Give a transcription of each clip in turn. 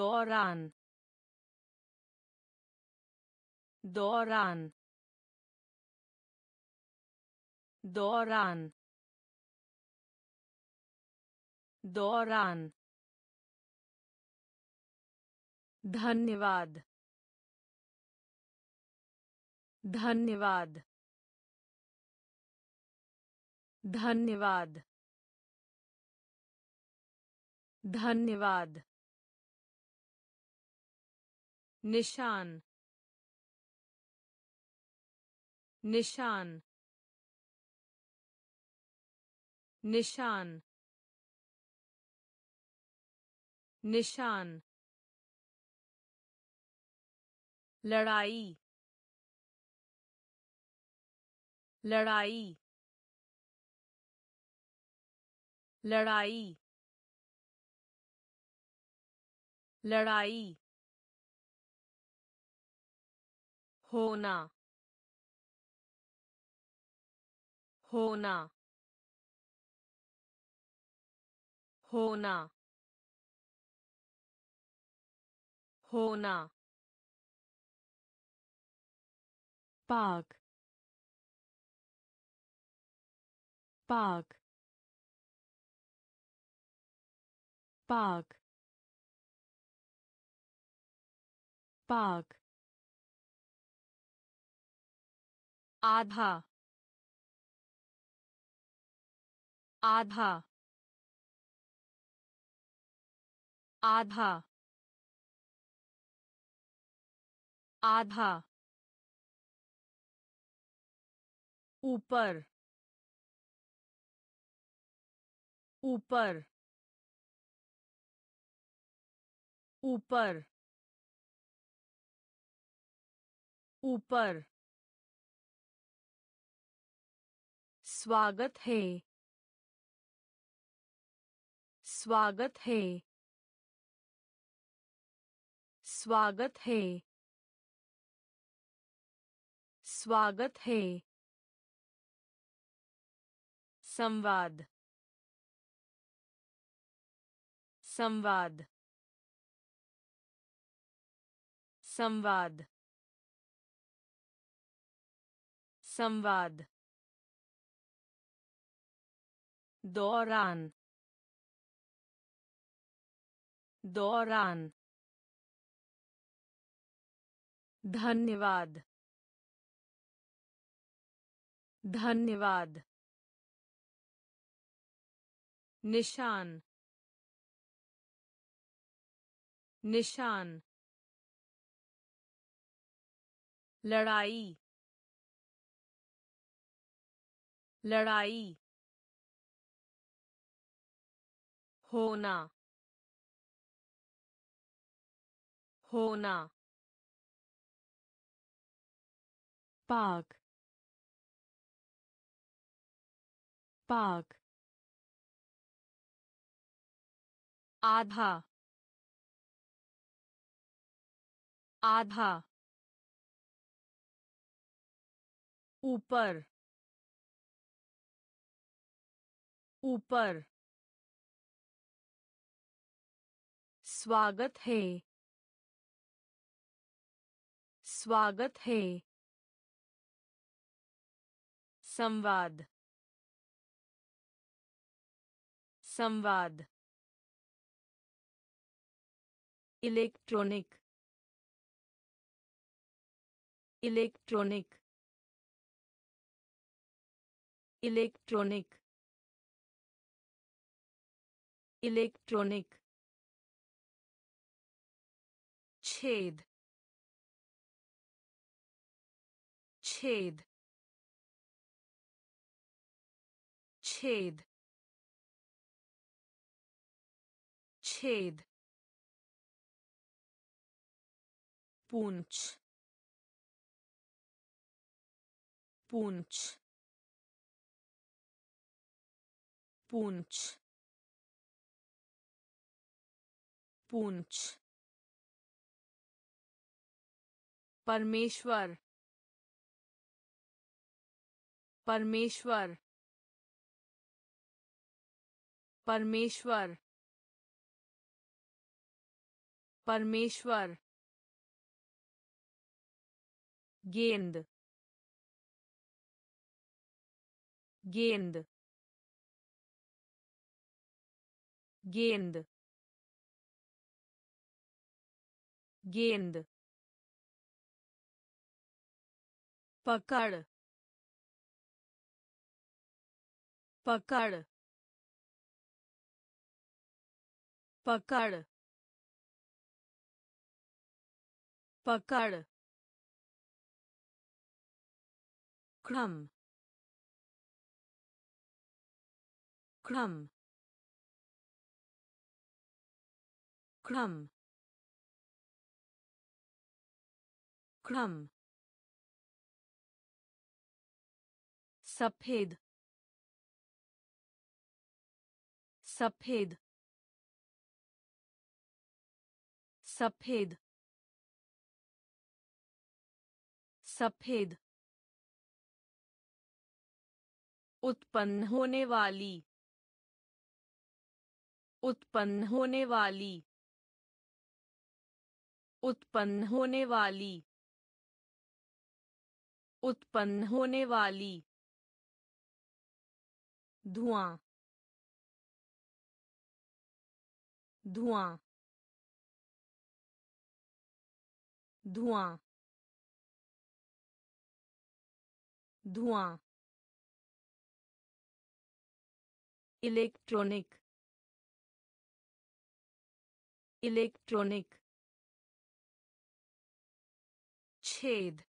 दौरान दौरान दौरान दौरान धन्यवाद धन्यवाद धन्यवाद धन्यवाद निशान निशान निशान निशान। लड़ाई लड़ाई। लड़ाई लड़ाई। होना होना होना होना park park park park आधा आधा आधा आधा ऊपर ऊपर ऊपर ऊपर स्वागत है। स्वागत है। स्वागत है। स्वागत है। संवाद। संवाद। संवाद। संवाद। दौरान दौरान धन्यवाद धन्यवाद निशान निशान लड़ाई लड़ाई होना। होना। park park आधा। आधा। ऊपर। ऊपर। स्वागत है। स्वागत है। संवाद। संवाद। इलेक्ट्रॉनिक। इलेक्ट्रॉनिक। इलेक्ट्रॉनिक। इलेक्ट्रॉनिक। छेद छेद छेद छेद पूंछ पूंछ पूंछ पूंछ परमेश्वर। परमेश्वर। परमेश्वर। परमेश्वर। गेंद। गेंद। गेंद। गेंद। पकड़ पकड़ पकड़ पकड़ क्रम क्रम क्रम क्रम सफ़ेद सफ़ेद सफ़ेद सफ़ेद। उत्पन्न होने वाली, उत्पन्न होने वाली, उत्पन्न होने वाली, उत्पन्न होने वाली। धुआँ धुआँ धुआँ धुआँ इलेक्ट्रॉनिक इलेक्ट्रॉनिक छेद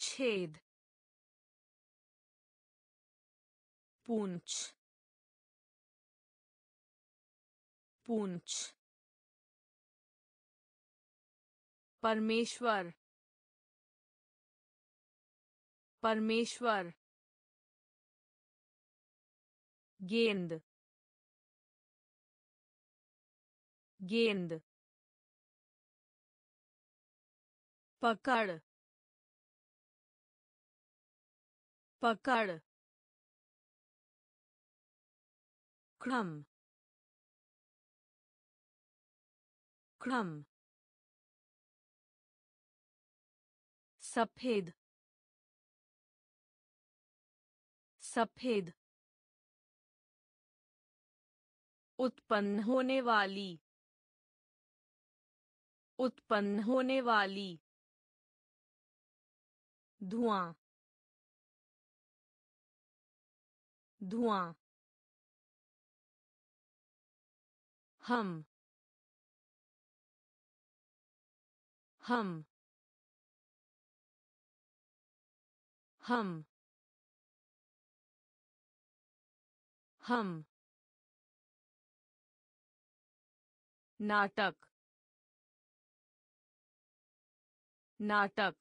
छेद पूंछ पूंछ परमेश्वर परमेश्वर गेंद गेंद पकड़ पकड़ क्रम क्रम सफ़ेद सफ़ेद उत्पन्न होने वाली उत्पन्न होने वाली धुआँ धुआँ हम हम हम हम. नाटक नाटक.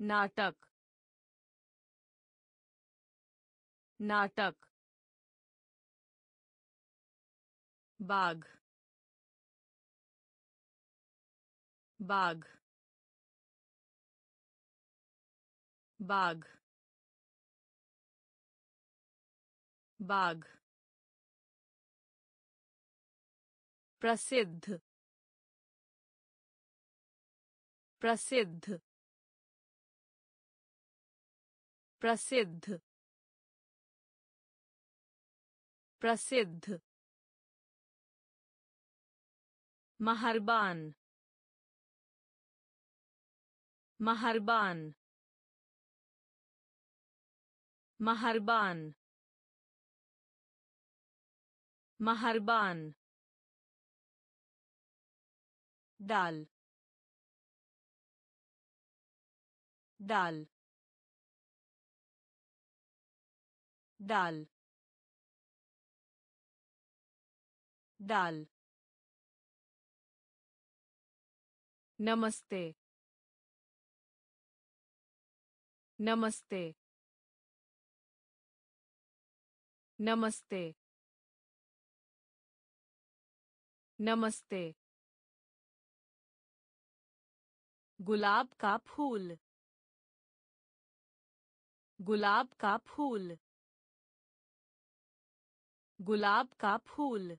नाटक नाटक. बाग बाग बाग बाग प्रसिद्ध प्रसिद्ध प्रसिद्ध प्रसिद्ध महरबान महरबान महरबान महरबान दाल दाल दाल दाल नमस्ते। नमस्ते। नमस्ते। नमस्ते। गुलाब का फूल। गुलाब का फूल। गुलाब का फूल।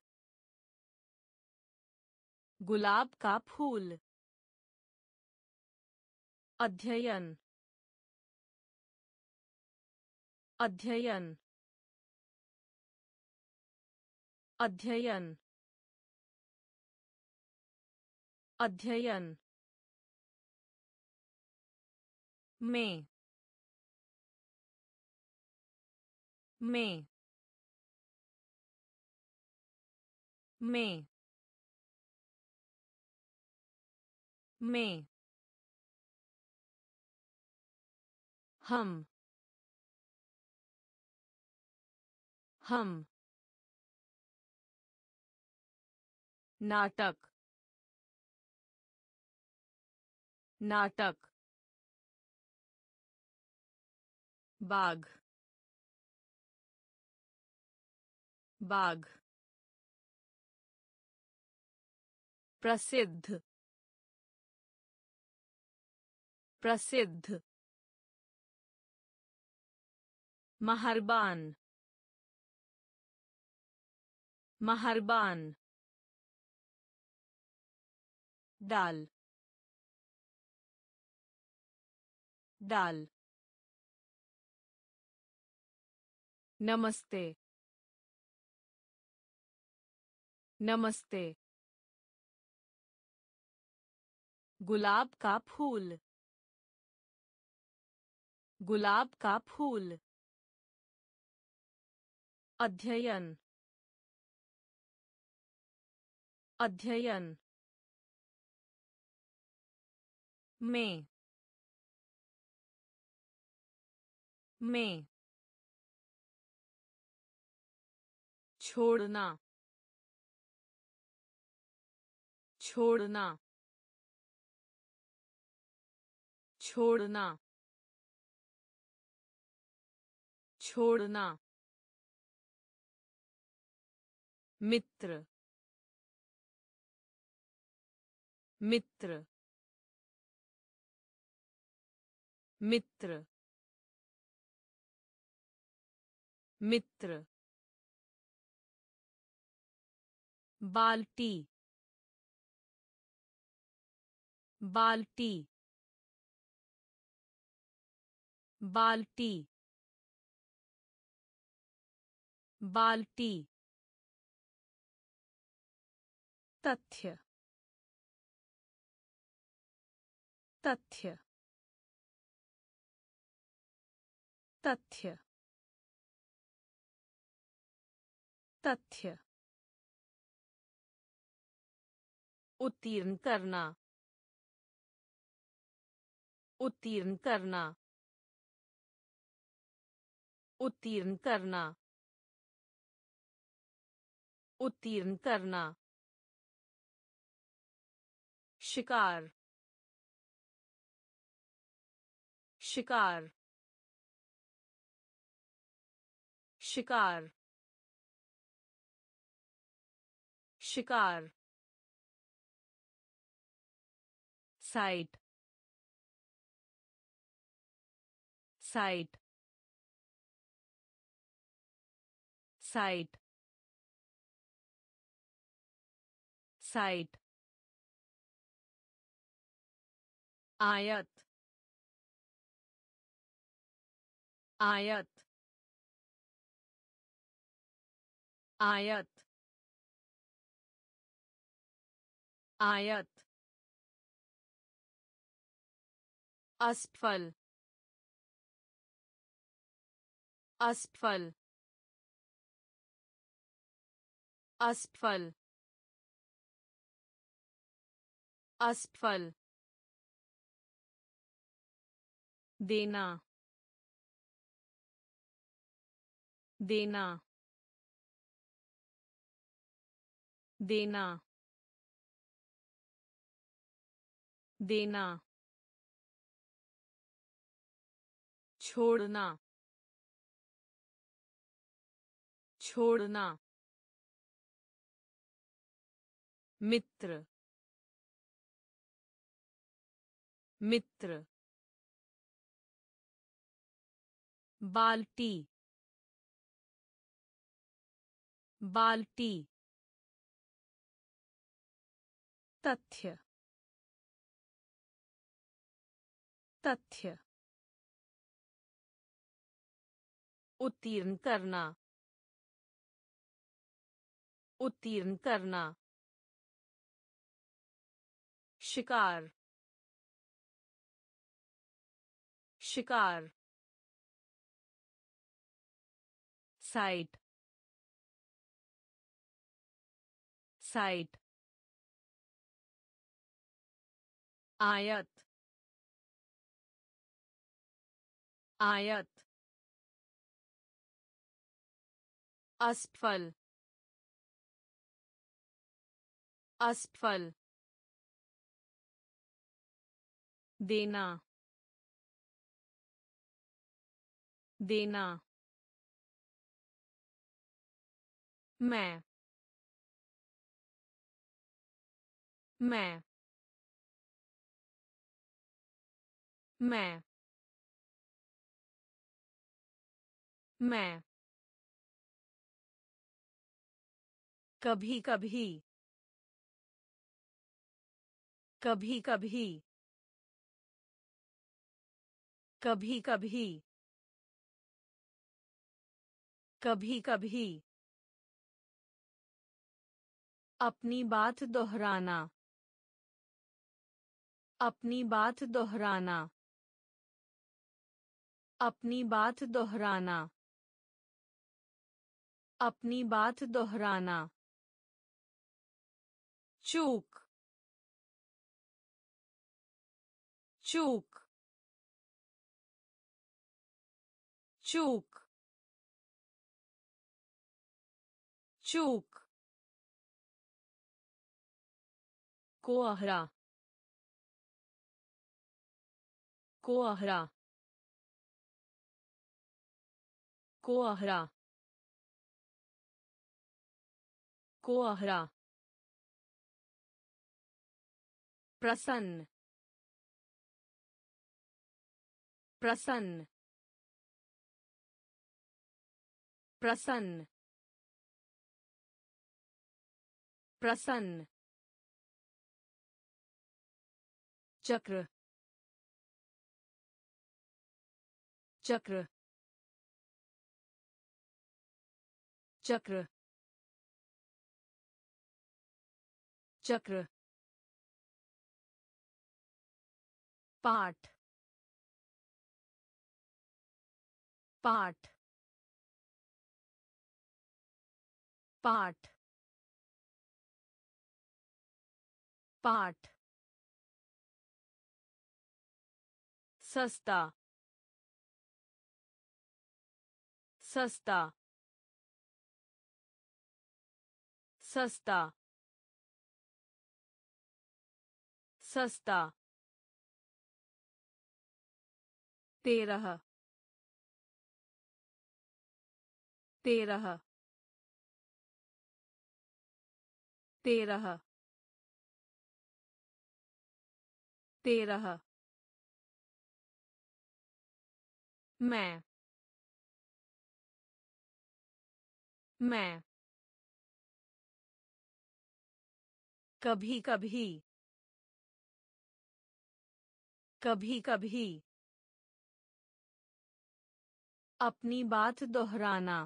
गुलाब का फूल। अध्ययन अध्ययन अध्ययन अध्ययन में में में में हम हम नाटक नाटक बाघ बाघ प्रसिद्ध प्रसिद्ध महरबान महरबान दाल दाल नमस्ते नमस्ते गुलाब का फूल गुलाब का फूल अध्ययन अध्ययन में में छोड़ना छोड़ना छोड़ना छोड़ना मित्र मित्र मित्र मित्र। बाल्टी बाल्टी बाल्टी बाल्टी। तथ्य। तथ्य। तथ्य। तथ्य। उत्तीर्ण करना। उत्तीर्ण करना। उत्तीर्ण करना। उत्तीर्ण करना। शिकार शिकार शिकार शिकार साइट साइट साइट साइट आयत। आयत। आयत। आयत। असफल असफल असफल असफल देना। देना। देना। देना। छोड़ना। छोड़ना। मित्र। मित्र। बाल्टी बाल्टी तथ्य तथ्य उत्तीर्ण करना उत्तीर्ण करना शिकार शिकार साइट साइट आयत आयत असफल असफल देना देना मैं मैं मैं मैं। कभी कभी कभी कभी कभी कभी कभी कभी अपनी बात दोहराना। अपनी बात दोहराना। अपनी बात दोहराना। अपनी बात दोहराना। चूक। चूक। चूक। चूक। कोहरा। कोहरा। कोहरा। कोहरा। प्रसन्न। प्रसन्न। प्रसन्न। प्रसन्न। चक्र चक्र चक्र चक्र पाठ पाठ पाठ पाठ सस्ता सस्ता सस्ता सस्ता। तेरह तेरह तेरह। तेरह। मैं मैं कभी कभी कभी कभी अपनी बात दोहराना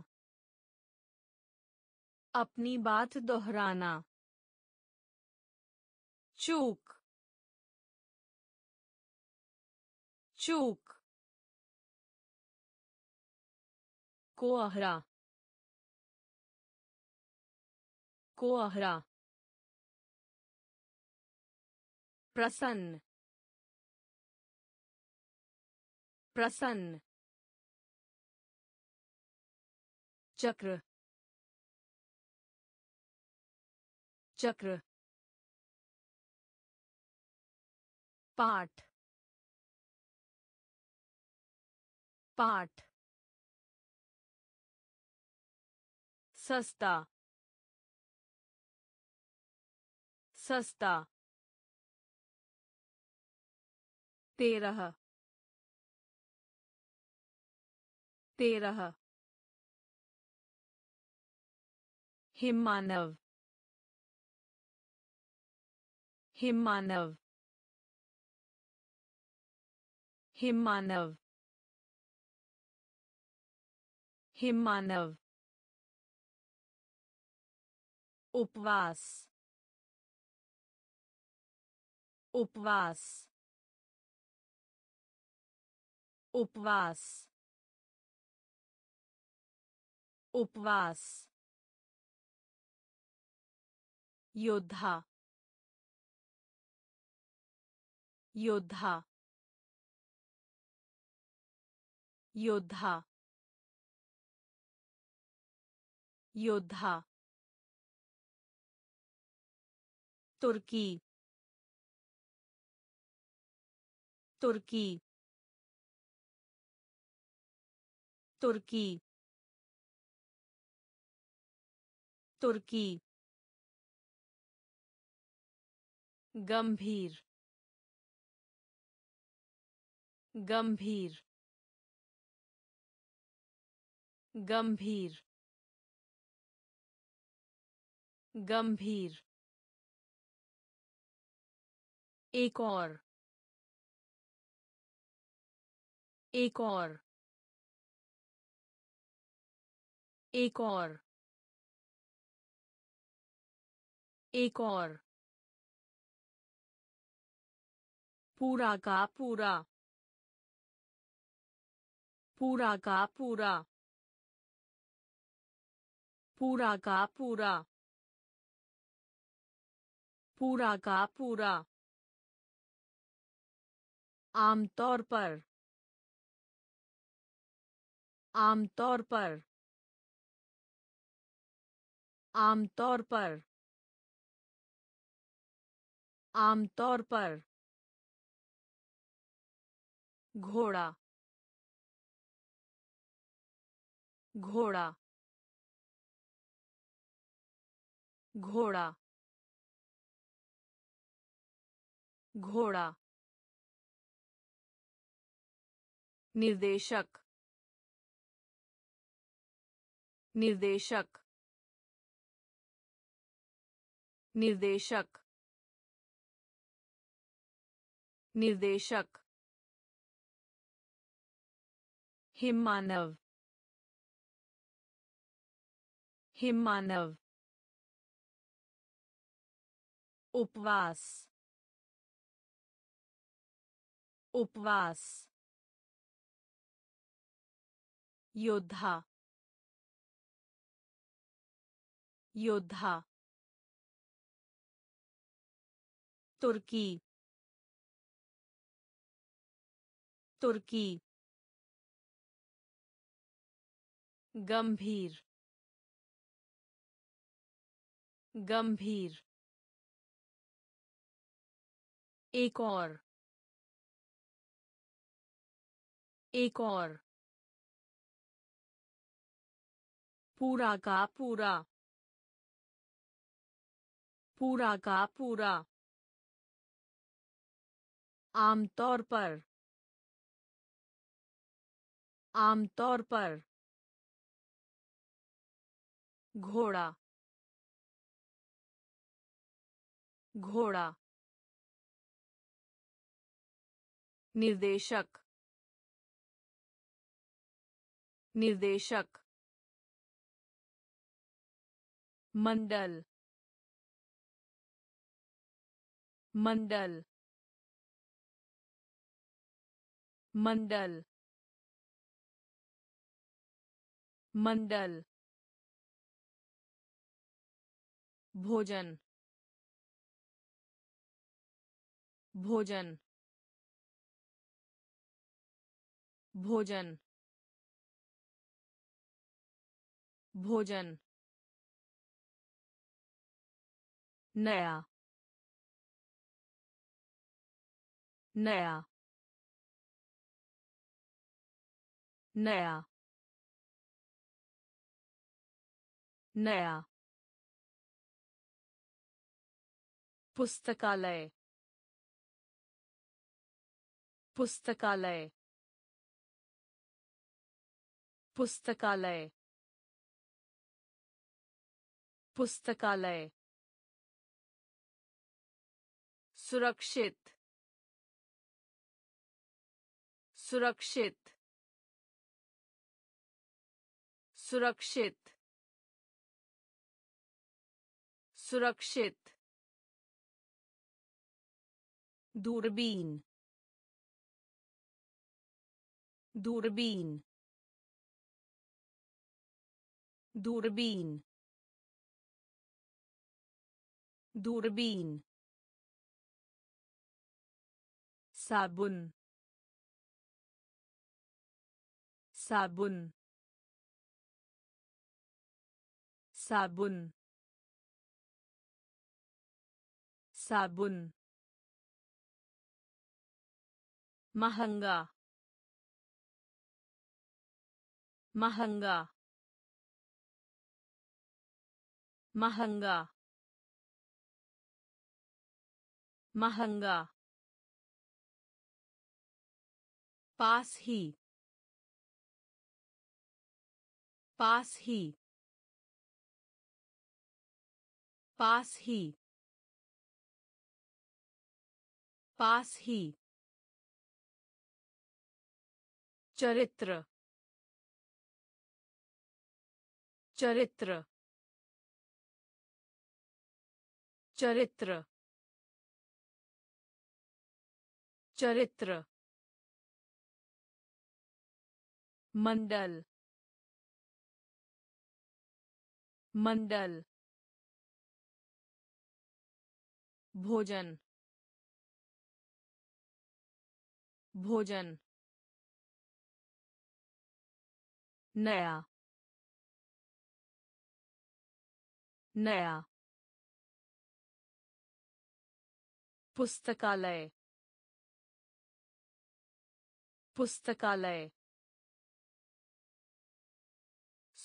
अपनी बात दोहराना चूक चूक कोहरा। कोहरा। प्रसन्न। प्रसन्न। चक्र। चक्र। पाठ। पाठ। सस्ता सस्ता तेरह तेरह हिमानव हिमानव हिमानव हिमानव उपवास उपवास उपवास उपवास योद्धा योद्धा योद्धा योद्धा तुर्की तुर्की तुर्की तुर्की गंभीर गंभीर गंभीर गंभीर एक और। एक और। एक और। एक और। पूरा का पूरा। पूरा का पूरा। पूरा का पूरा। पूरा का पूरा। आमतौर पर आमतौर पर आमतौर पर आमतौर पर। घोड़ा घोड़ा घोड़ा घोड़ा। निर्देशक निर्देशक निर्देशक निर्देशक। हिमानव हिमानव उपवास उपवास। योद्धा योद्धा तुर्की तुर्की गंभीर गंभीर एक और एक और पूरा का पूरा। पूरा का पूरा। आमतौर पर। आमतौर पर। घोड़ा। घोड़ा। निर्देशक। निर्देशक। मंडल मंडल मंडल मंडल भोजन भोजन भोजन भोजन नया नया नया नया। पुस्तकालय पुस्तकालय। पुस्तकालय पुस्तकालय। सुरक्षित सुरक्षित सुरक्षित सुरक्षित दूरबीन दूरबीन दूरबीन दूरबीन। साबुन साबुन साबुन साबुन महँगा महँगा महँगा महँगा पास ही। पास ही। पास ही। पास ही। चरित्र। चरित्र। चरित्र। चरित्र। मंडल मंडल भोजन भोजन नया नया पुस्तकालय पुस्तकालय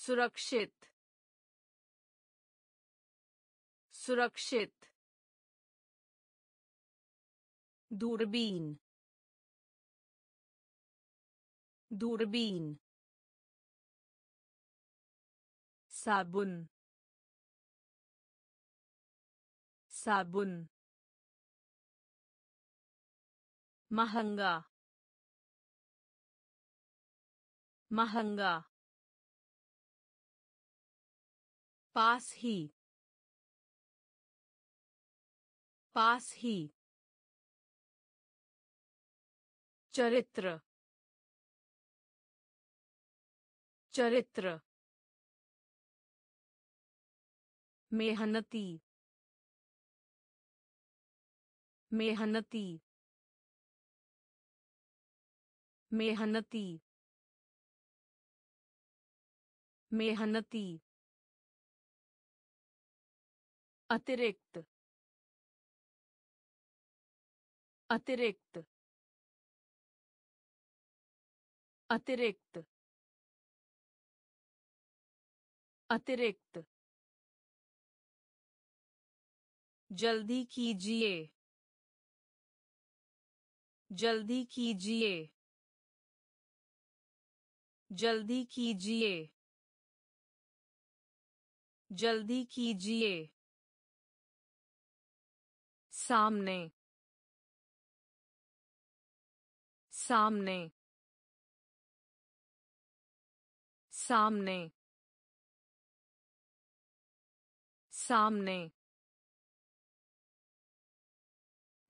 सुरक्षित सुरक्षित दूरबीन दूरबीन साबुन साबुन महँगा महँगा पास ही। पास ही। चरित्र। चरित्र। मेहनती। मेहनती। मेहनती। मेहनती। अतिरिक्त अतिरिक्त अतिरिक्त अतिरिक्त। जल्दी कीजिए जल्दी कीजिए जल्दी कीजिए जल्दी कीजिए। सामने। सामने। सामने। सामने।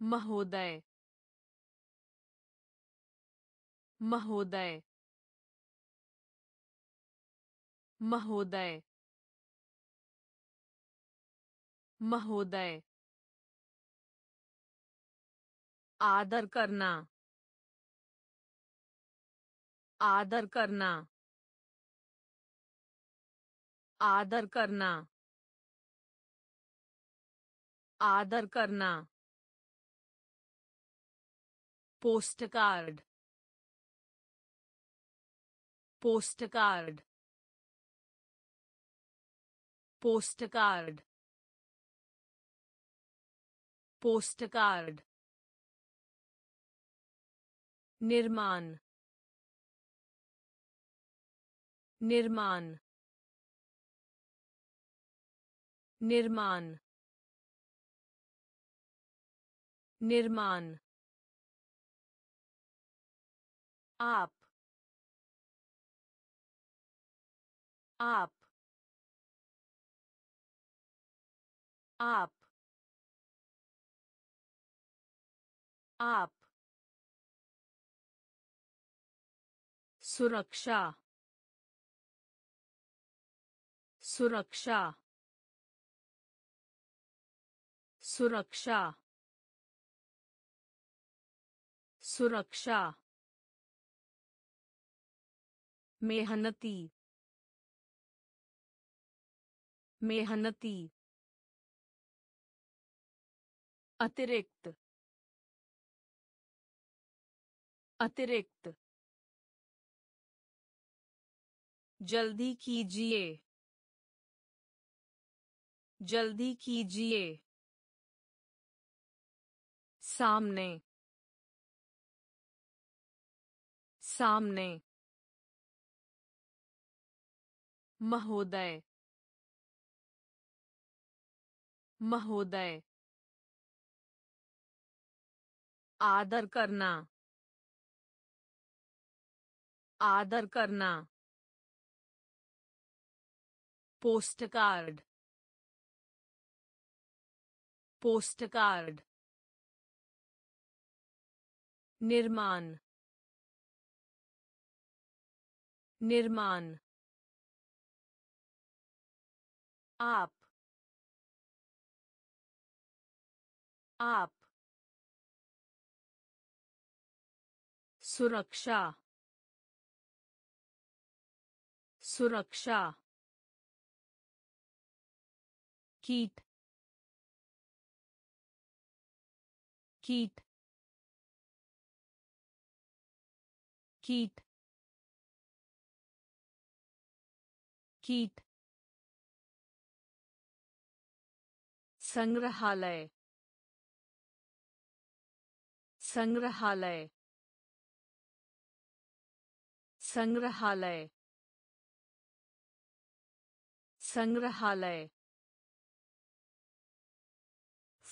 महोदय। महोदय। महोदय। महोदय। आदर करना। आदर करना। आदर करना। आदर करना। Post card post card post card post card निर्माण निर्माण निर्माण निर्माण। आप आप आप। आप सुरक्षा सुरक्षा सुरक्षा सुरक्षा मेहनती मेहनती अतिरिक्त अतिरिक्त जल्दी कीजिए। जल्दी कीजिए। सामने। सामने। महोदय। महोदय। आदर करना। आदर करना। पोस्ट कार्ड पोस्ट कार्ड निर्माण निर्माण आप आप सुरक्षा सुरक्षा कीट। कीट। कीट। कीट। संग्रहालय। संग्रहालय। संग्रहालय। संग्रहालय।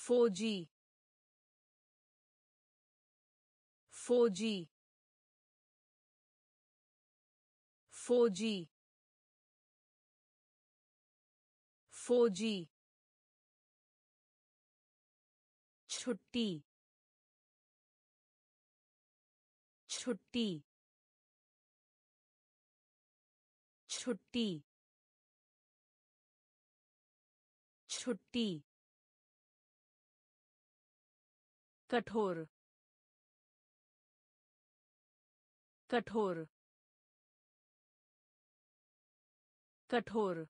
फौजी फौजी फौजी फौजी छुट्टी। छुट्टी। छुट्टी। छुट्टी। कठोर कठोर कठोर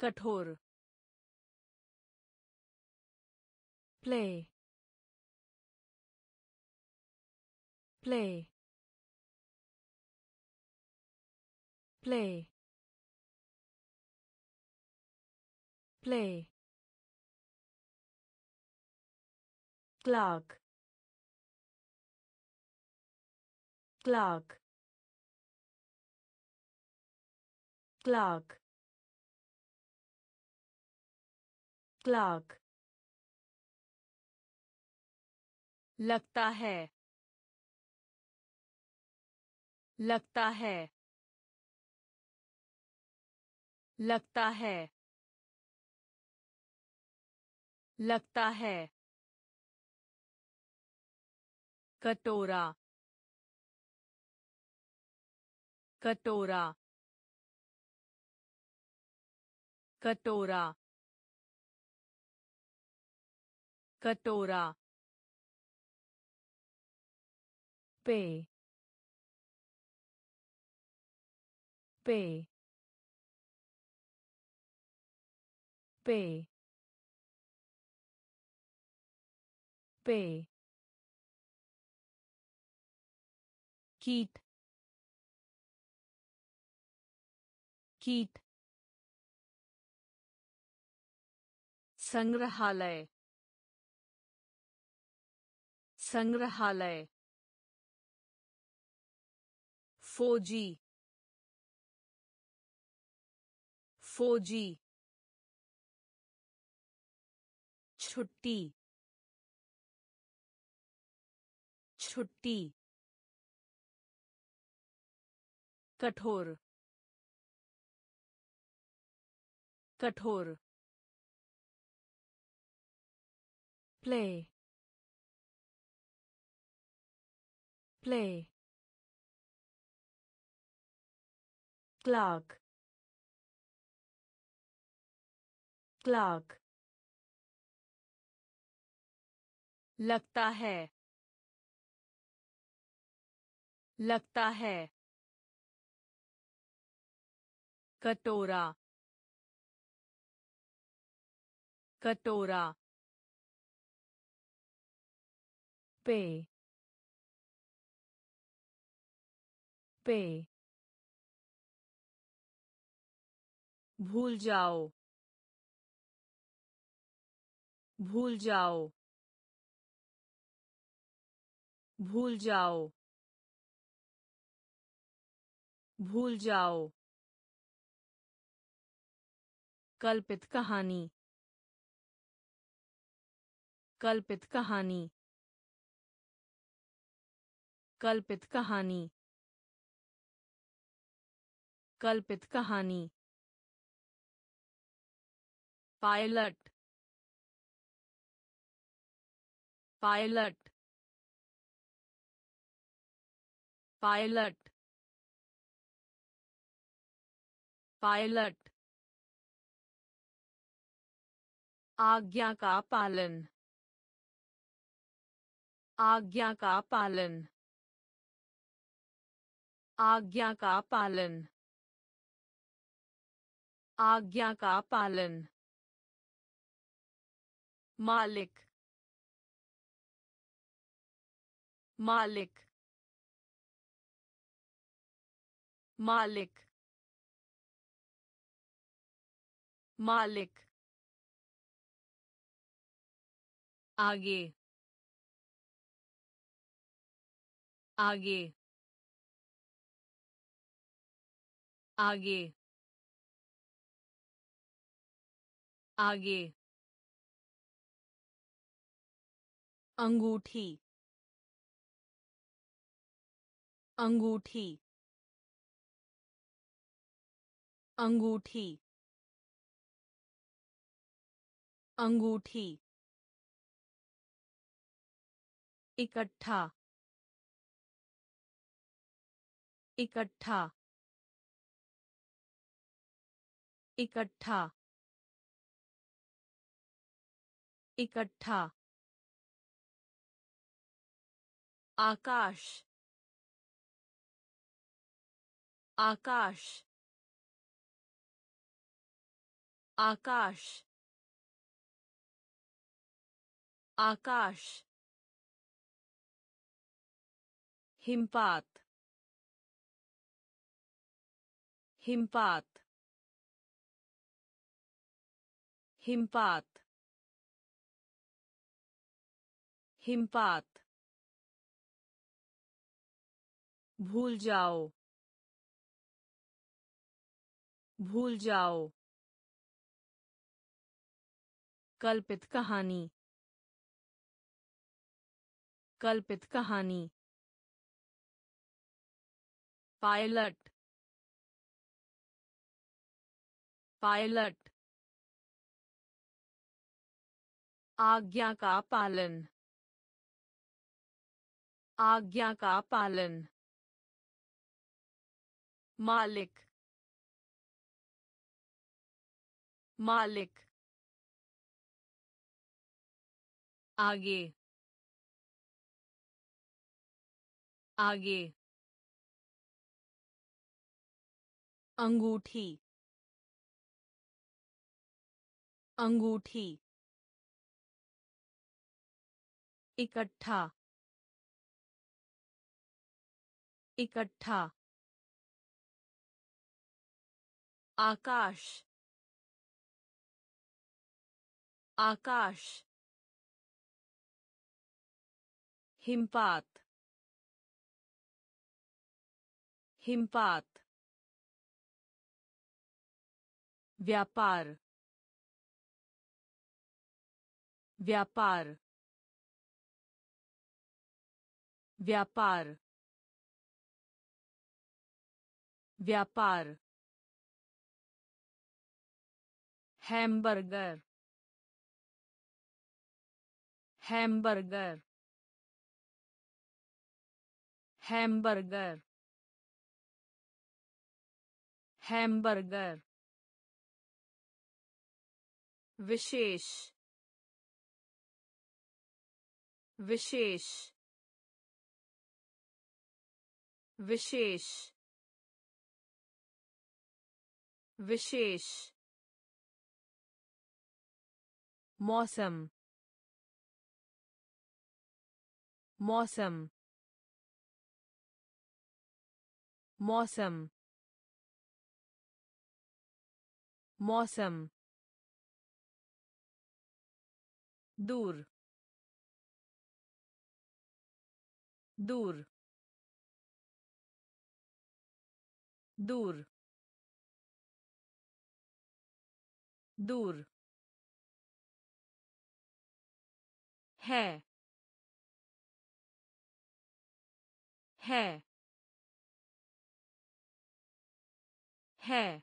कठोर play play play play Clock clock clock clock लगता है लगता है लगता है लगता है कटोरा कटोरा कटोरा कटोरा पे पे पे पे कीट। कीट। संग्रहालय। संग्रहालय। फौजी। फौजी। छुट्टी। छुट्टी। कठोर कठोर प्ले प्ले क्लॉक क्लॉक लगता है लगता है। कटोरा कटोरा पे पे भूल जाओ भूल जाओ भूल जाओ भूल जाओ। कल्पित कहानी। कल्पित कहानी। कल्पित कहानी। कल्पित कहानी। पायलट। पायलट। पायलट। पायलट। आज्ञा का पालन। आज्ञा का पालन। आज्ञा का पालन। आज्ञा का पालन। मालिक। मालिक। मालिक। मालिक। आगे। आगे। आगे। आगे। अंगूठी। अंगूठी। अंगूठी। अंगूठी। इकट्ठा इकट्ठा इकट्ठा इकट्ठा आकाश आकाश आकाश आकाश हिमपात हिमपात हिमपात हिमपात भूल जाओ भूल जाओ कल्पित कहानी कल्पित कहानी पायलट पायलट आज्ञा का पालन आज्ञा का पालन मालिक मालिक आगे आगे अंगूठी अंगूठी इकट्ठा इकट्ठा आकाश आकाश हिमपात हिमपात व्यापार व्यापार व्यापार व्यापार हैमबर्गर हैमबर्गर हैमबर्गर हैमबर्गर विशेष विशेष विशेष विशेष। मौसम मौसम मौसम मौसम। दूर दूर दूर दूर। है है है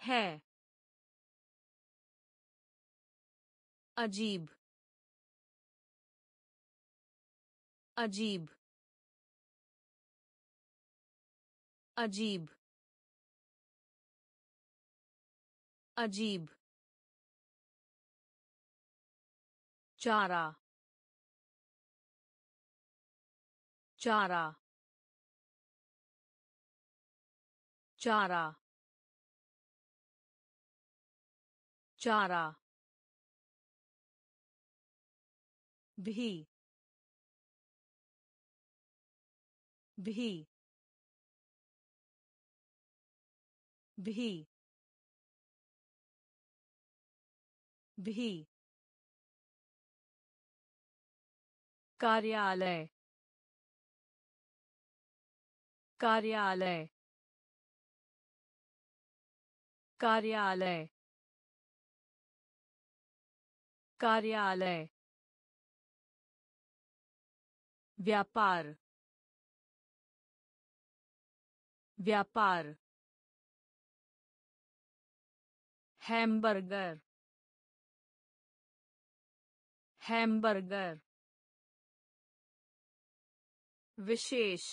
है। अजीब अजीब अजीब अजीब। चारा चारा चारा। चारा। भी भी भी भी। कार्यालय कार्यालय। कार्यालय कार्यालय। व्यापार व्यापार हैमबर्गर हैमबर्गर विशेष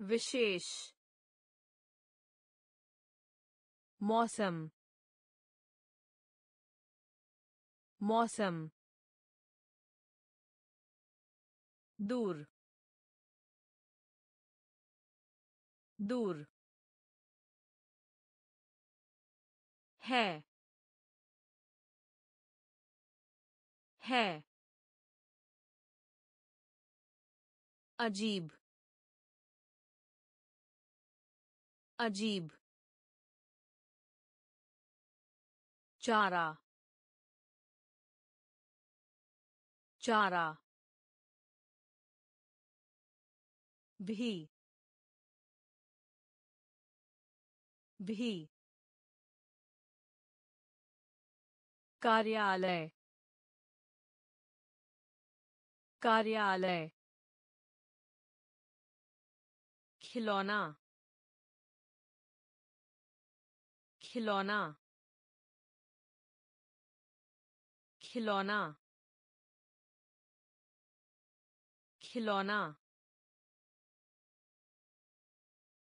विशेष मौसम मौसम दूर दूर है है अजीब अजीब चारा चारा भी भी कार्यालय कार्यालय खिलौना खिलौना खिलौना खिलौना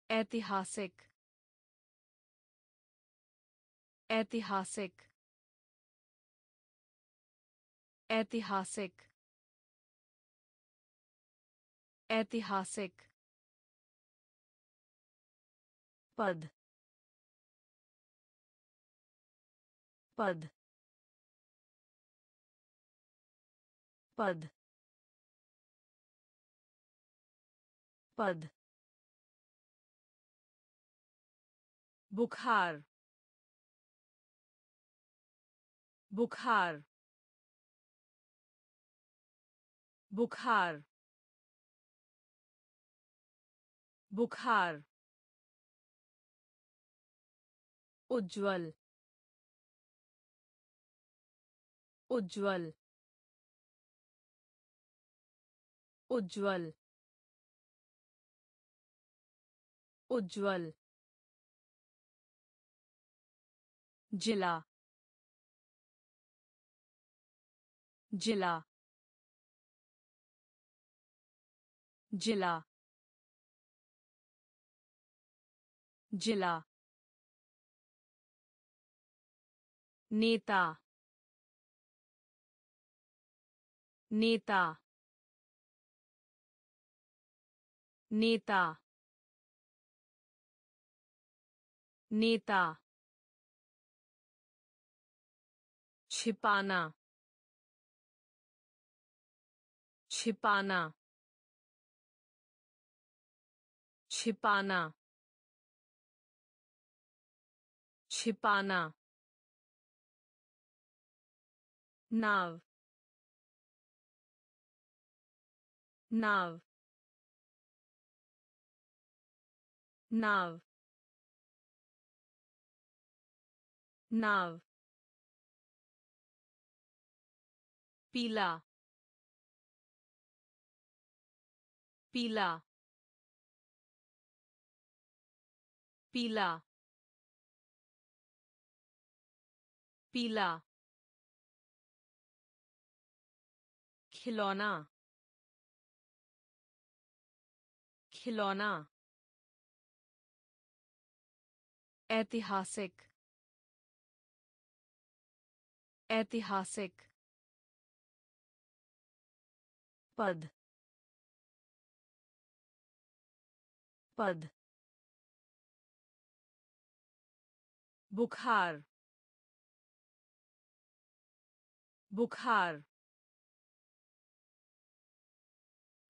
ऐतिहासिक ऐतिहासिक ऐतिहासिक ऐतिहासिक। पद पद पद। पद। बुखार बुखार बुखार बुखार उज्ज्वल उज्ज्वल उज्ज्वल उज्ज्वल जिला जिला जिला जिला नेता नेता नेता नेता छिपाना। छिपाना। छिपाना। छिपाना। नाव। नाव। नाव। नाव। पीला पीला पीला पीला खिलौना खिलौना ऐतिहासिक ऐतिहासिक पद पद बुखार बुखार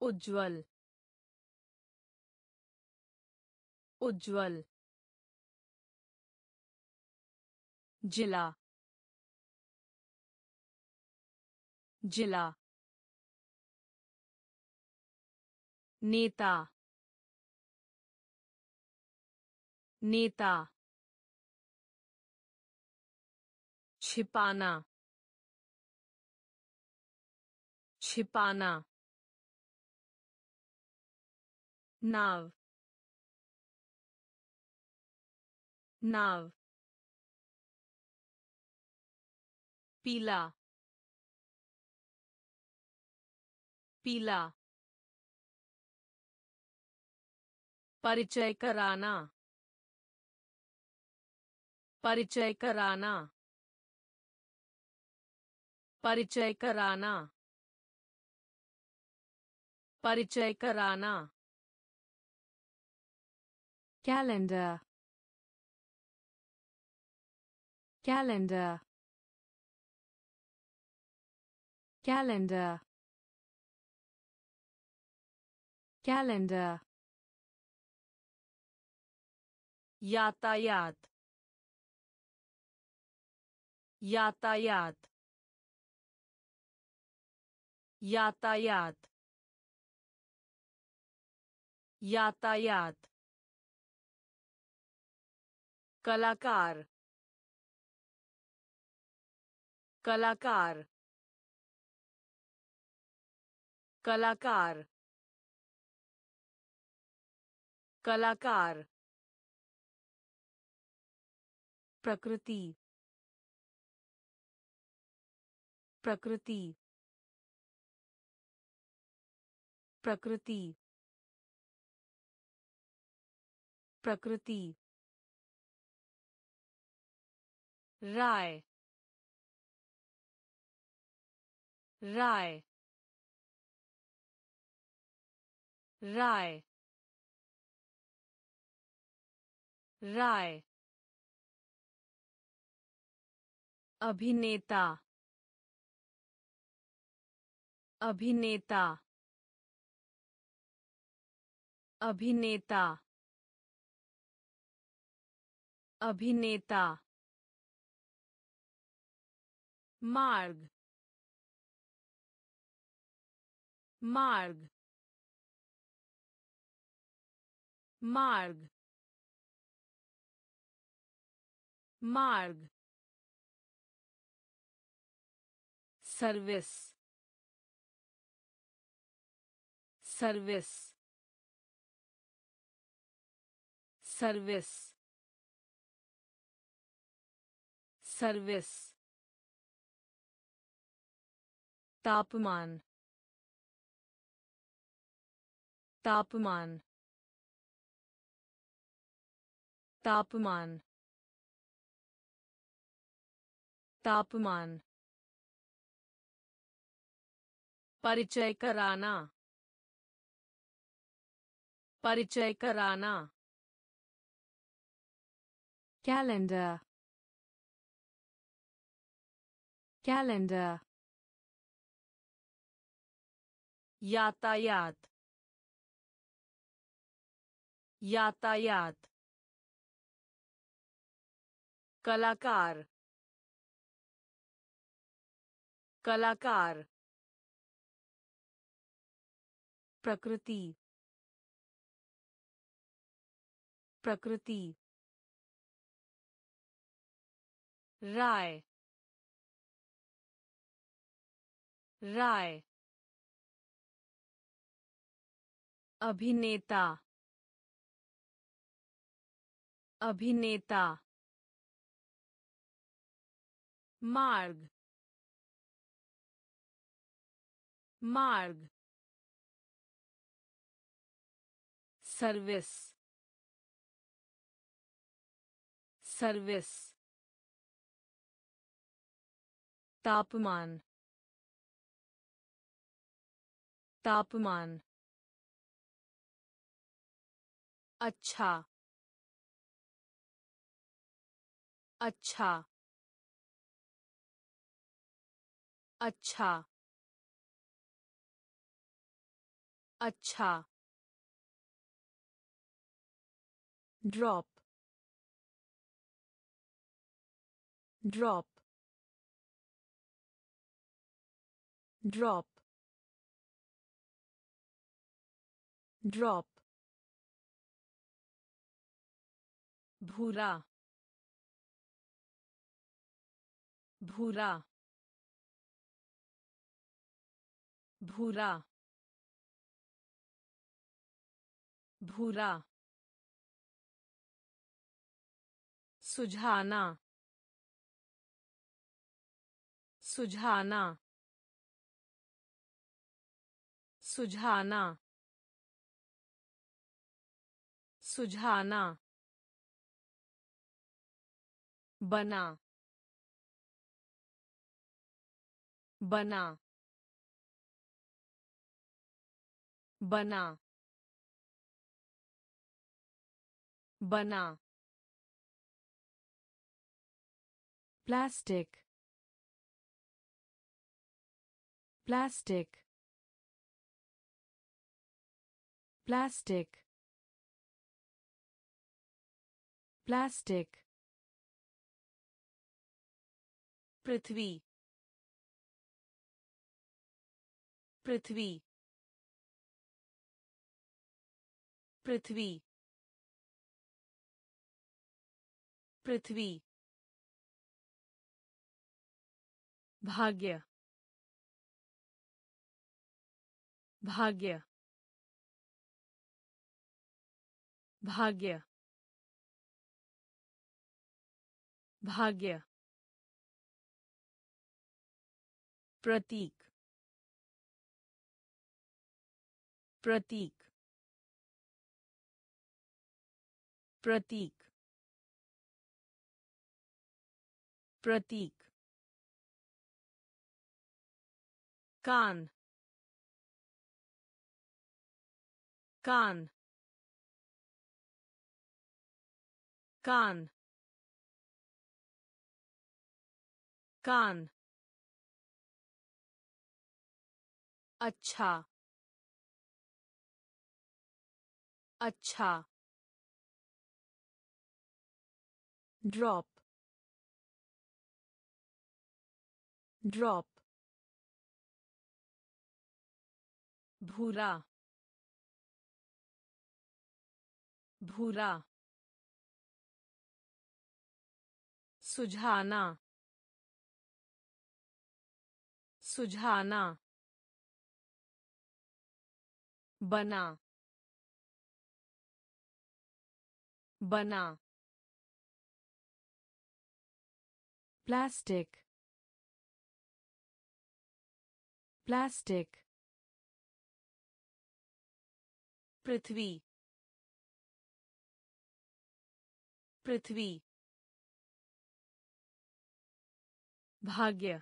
उज्ज्वल उज्ज्वल जिला जिला नेता नेता छिपाना छिपाना नाव नाव पीला पीला परिचय कराना। परिचय कराना। परिचय कराना। परिचय कराना। कैलेंडर कैलेंडर कैलेंडर कैलेंडर यातायात यातायात यातायात यातायात कलाकार कलाकार कलाकार कलाकार प्रकृति। प्रकृति। प्रकृति। प्रकृति। राय। राय। राय। राय। अभिनेता अभिनेता अभिनेता अभिनेता मार्ग मार्ग मार्ग मार्ग सर्विस सर्विस सर्विस सर्विस तापमान तापमान तापमान तापमान परिचय कराना। परिचय कराना। Calendar. Calendar. यातायात। यातायात। कलाकार। कलाकार। प्रकृति। प्रकृति। राय। राय। अभिनेता। अभिनेता। मार्ग। मार्ग। सर्विस सर्विस तापमान तापमान अच्छा अच्छा अच्छा अच्छा drop drop drop drop भूरा भूरा भूरा भूरा सुझाना। सुझाना। सुझाना। सुझाना। बना। बना। बना। बना। plastic plastic plastic plastic पृथ्वी पृथ्वी पृथ्वी पृथ्वी भाग्य भाग्य भाग्य भाग्य। प्रतीक प्रतीक। प्रतीक प्रतीक। कान कान कान कान अच्छा अच्छा ड्रॉप ड्रॉप भूरा भूरा सुझाना सुझाना बना बना plastic plastic पृथ्वी पृथ्वी भाग्य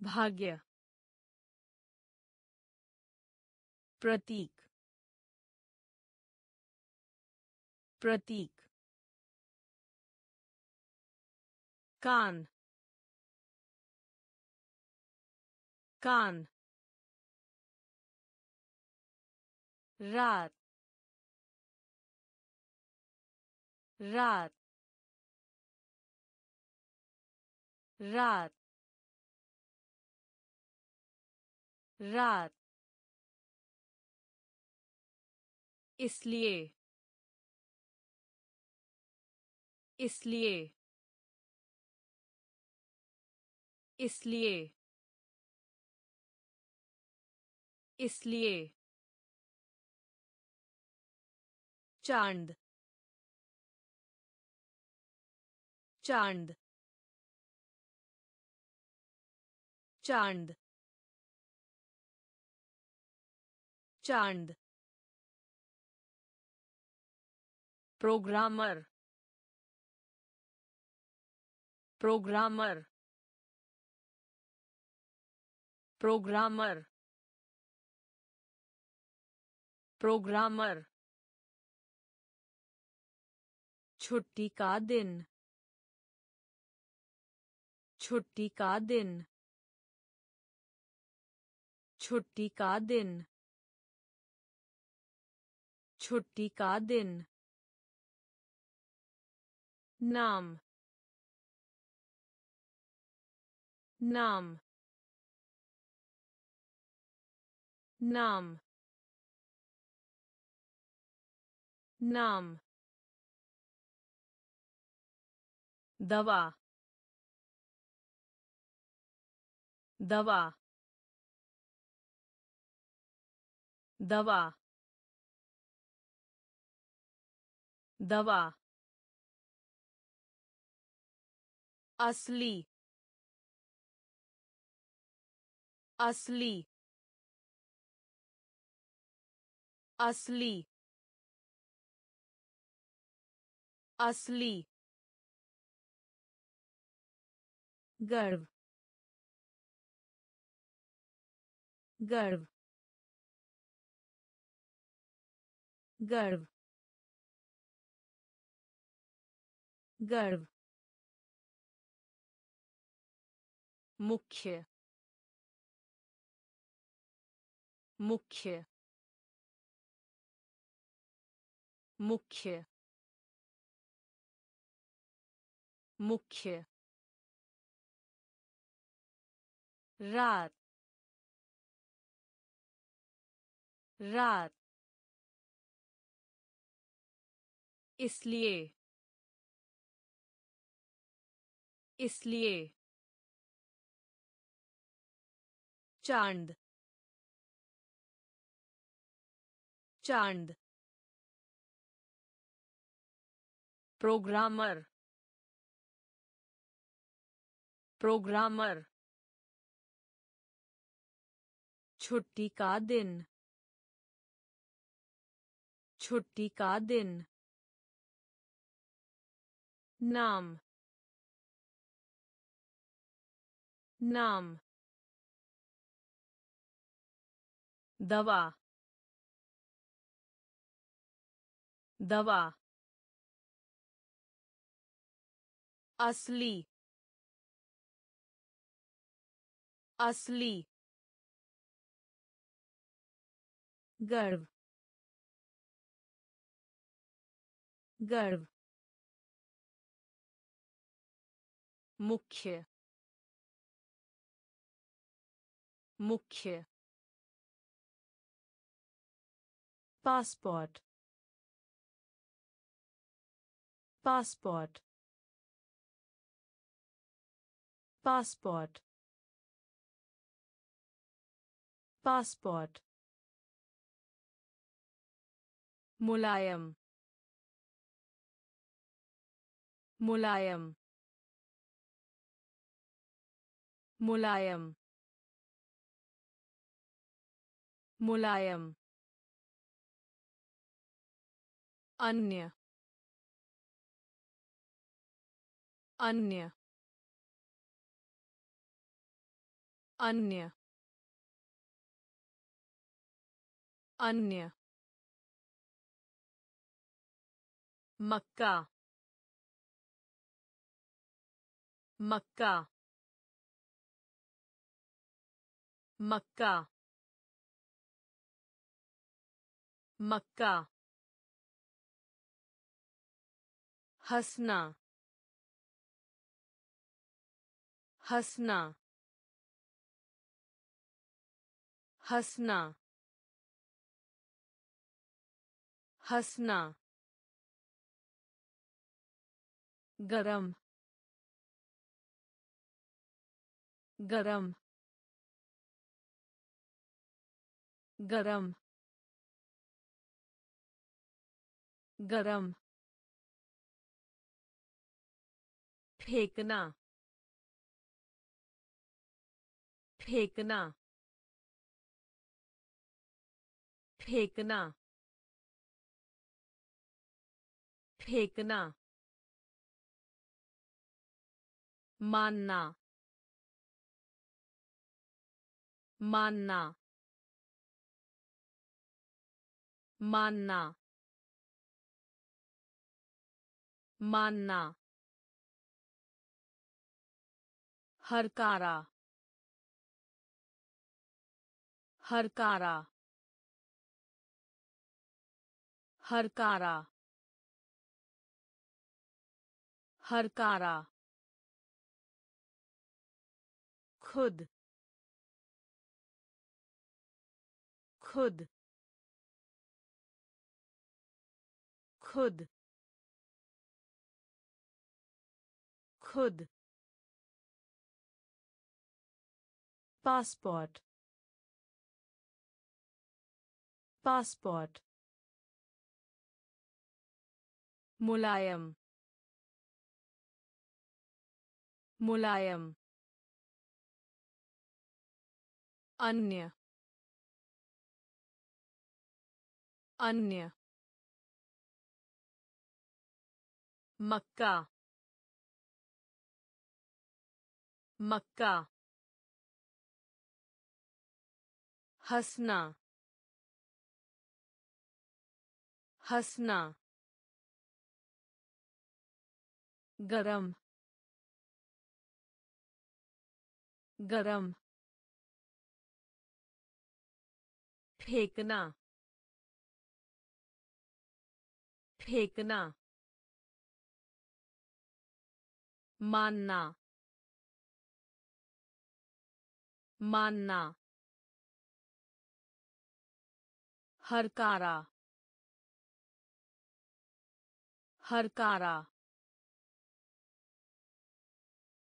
भाग्य प्रतीक प्रतीक कान कान रात रात रात रात। इसलिए इसलिए इसलिए इसलिए। चाँद। चाँद। चाँद। चाँद। प्रोग्रामर। प्रोग्रामर। प्रोग्रामर। प्रोग्रामर। छुट्टी का दिन। छुट्टी का दिन। छुट्टी का दिन। छुट्टी का दिन। नाम। नाम। नाम। नाम। दवा दवा दवा दवा। असली असली असली असली। गर्व गर्व गर्व गर्व। मुख्य मुख्य मुख्य। मुख्य। रात रात। इसलिए इसलिए। चाँद चाँद। Programmer programmer. छुट्टी का दिन। छुट्टी का दिन। नाम। नाम। दवा। दवा। असली। असली। गर्व गर्व मुख्य मुख्य पासपोर्ट पासपोर्ट पासपोर्ट पासपोर्ट मुलायम। मुलायम। मुलायम। मुलायम। अन्य। अन्य। अन्य। अन्य। मक्का मक्का मक्का मक्का हंसना हंसना हंसना हंसना। गरम गरम गरम गरम। फेंकना फेंकना फेंकना फेंकना। मानना मानना मानना मानना हरकारा हरकारा हरकारा हरकारा खुद खुद खुद खुद। Passport passport मुलायम मुलायम अन्य। अन्य। मक्का। मक्का। हंसना। हंसना। गरम। गरम। फेंकना। फेंकना। मानना। मानना। हरकारा। हरकारा।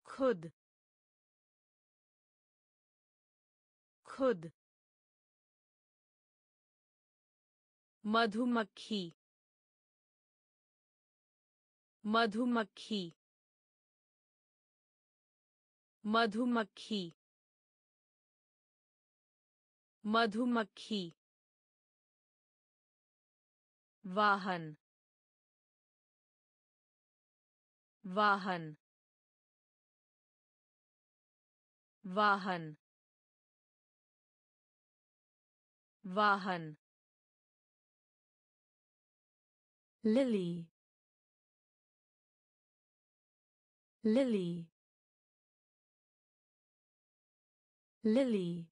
खुद। खुद। मधुमक्खी। मधुमक्खी। मधुमक्खी। मधुमक्खी। वाहन। वाहन। वाहन। वाहन। Lily lily lily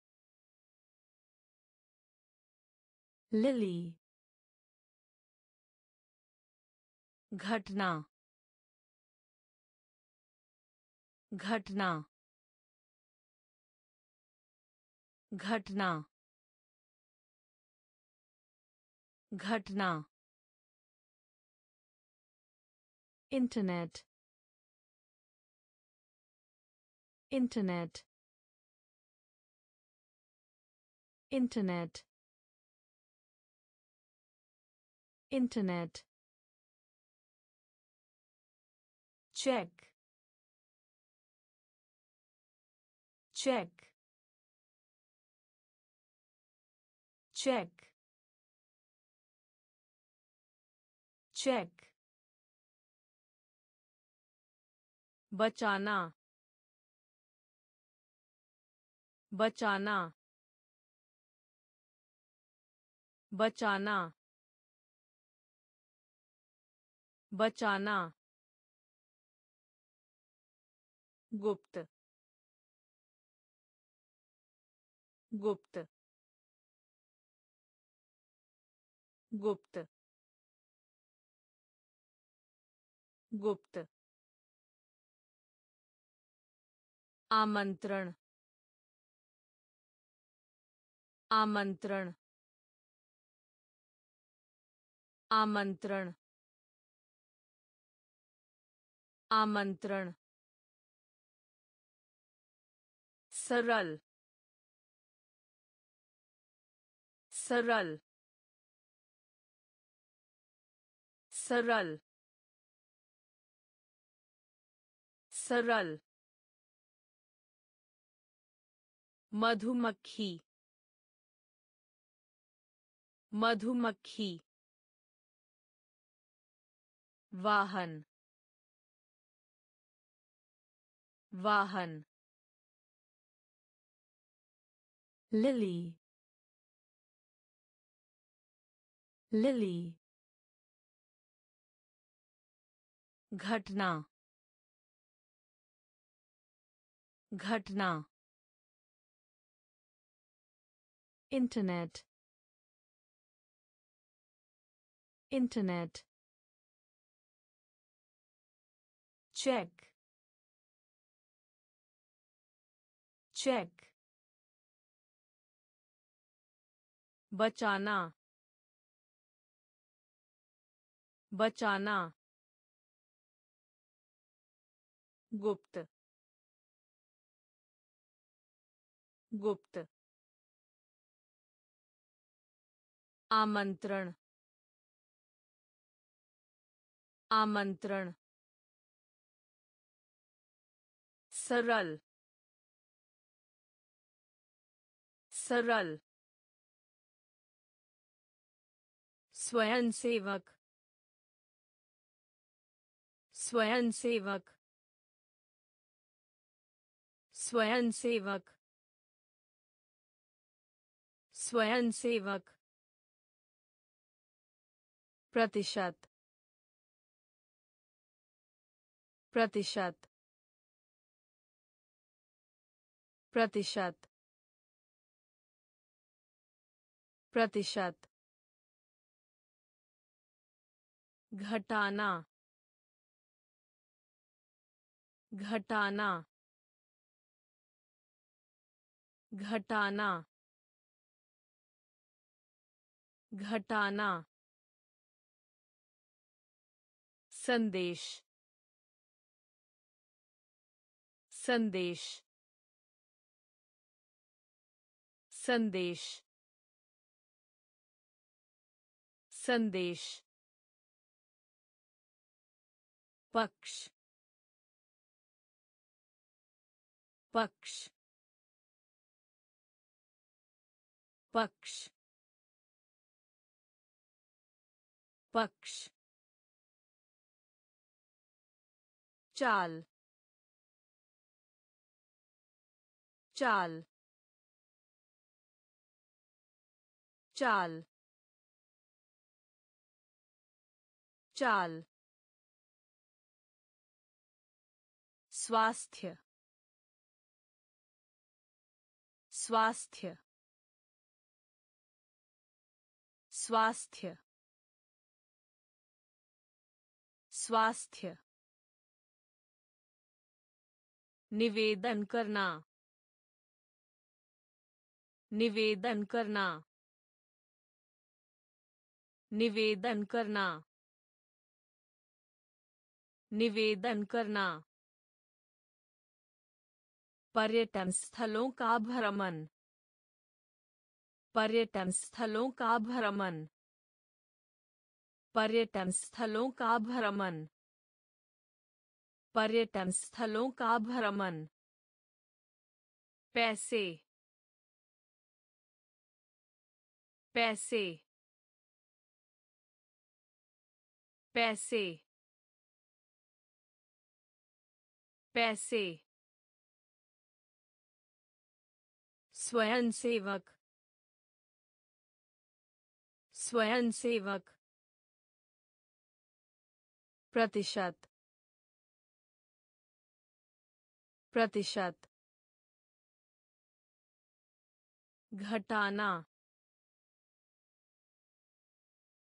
lily घटना घटना घटना घटना internet internet internet internet. Check. Check. Check. Check बचाना बचाना बचाना बचाना। गुप्त गुप्त। गुप्त गुप्त। आमंत्रण। आमंत्रण। आमंत्रण। आमंत्रण। सरल। सरल। सरल। सरल। मधुमक्खी। मधुमक्खी। वाहन। वाहन। lily lily घटना। घटना। Internet internet check check बचाना बचाना गुप्त गुप्त आमंत्रण। आमंत्रण। सरल। सरल। स्वयंसेवक। स्वयंसेवक। स्वयंसेवक। स्वयंसेवक। प्रतिशत प्रतिशत प्रतिशत प्रतिशत घटाना घटाना घटाना घटाना संदेश संदेश संदेश संदेश पक्ष पक्ष पक्ष पक्ष चाल चाल चाल चाल। स्वास्थ्य स्वास्थ्य। स्वास्थ्य स्वास्थ्य। निवेदन करना। निवेदन करना। निवेदन करना। निवेदन करना। पर्यटन स्थलों का भ्रमण। पर्यटन स्थलों का भ्रमण। पर्यटन स्थलों का भ्रमण। पर्यटन स्थलों का भ्रमण। पैसे। पैसे। पैसे। पैसे। स्वयंसेवक। स्वयंसेवक। प्रतिशत। प्रतिशत। घटाना।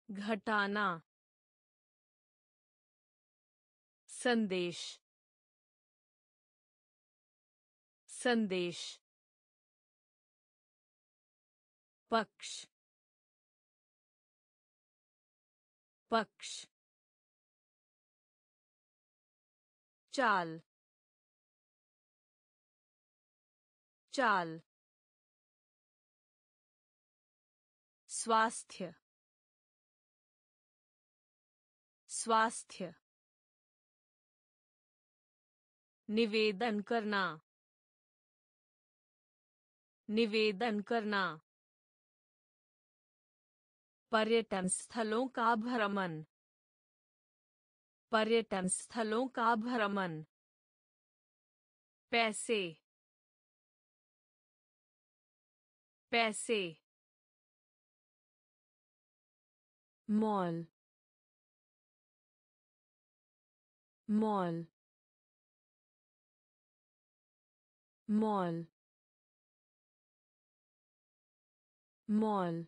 घटाना। संदेश। संदेश। पक्ष। पक्ष। चाल। चाल। स्वास्थ्य। स्वास्थ्य। निवेदन करना। निवेदन करना। पर्यटन स्थलों का भ्रमण। पर्यटन स्थलों का भ्रमण। पैसे। पैसे। मॉल। मॉल। मॉल। मॉल।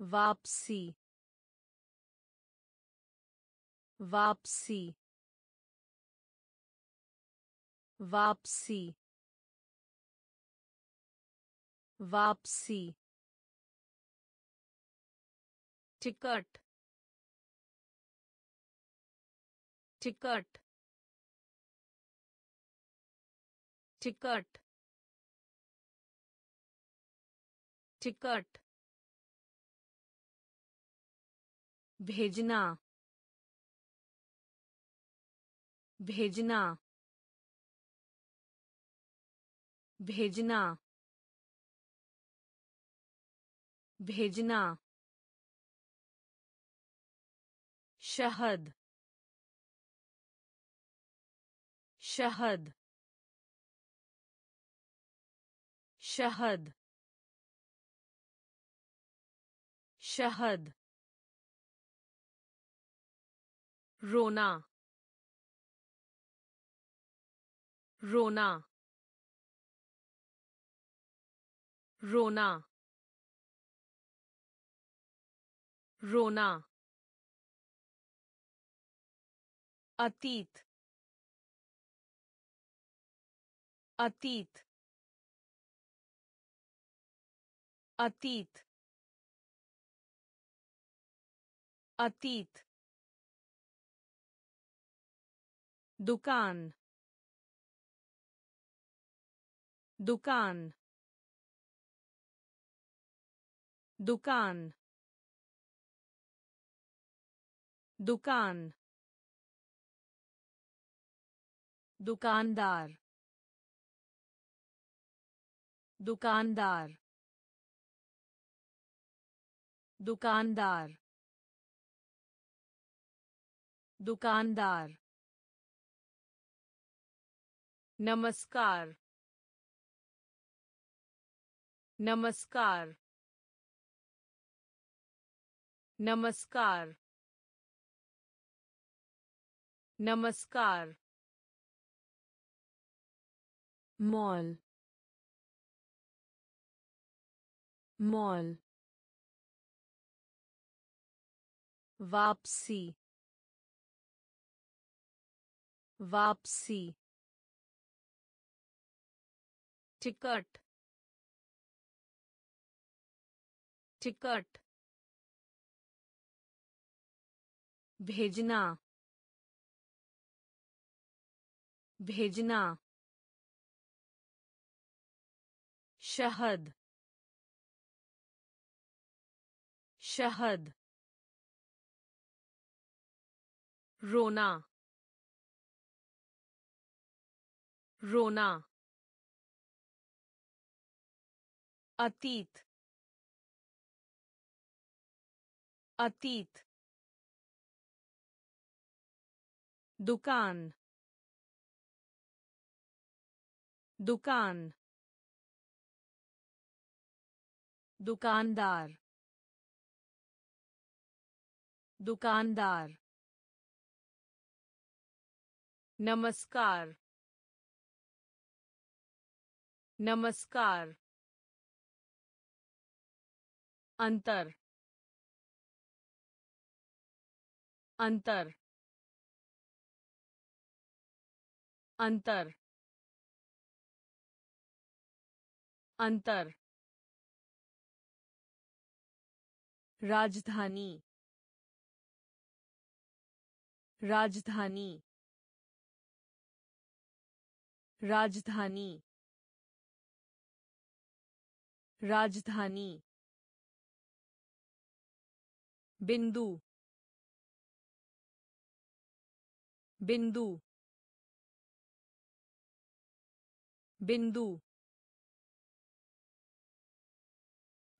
वापसी। वापसी। वापसी। वापसी। टिकट। टिकट। टिकट। टिकट। भेजना। भेजना। भेजना। भेजना। शहद। शहद। शहद। शहद। रोना। रोना। रोना। रोना। अतीत। अतीत। अतीत। अतीत। दुकान। दुकान। दुकान। दुकान दुकानदार दुकानदार दुकानदार दुकानदार नमस्कार नमस्कार नमस्कार नमस्कार। मॉल। मॉल। वापसी। वापसी। टिकट। टिकट। भेजना। भेजना शहद शहद रोना रोना अतीत अतीत दुकान दुकान दुकानदार दुकानदार नमस्कार नमस्कार अंतर अंतर अंतर अंतर राजधानी राजधानी राजधानी राजधानी बिंदु बिंदु बिंदु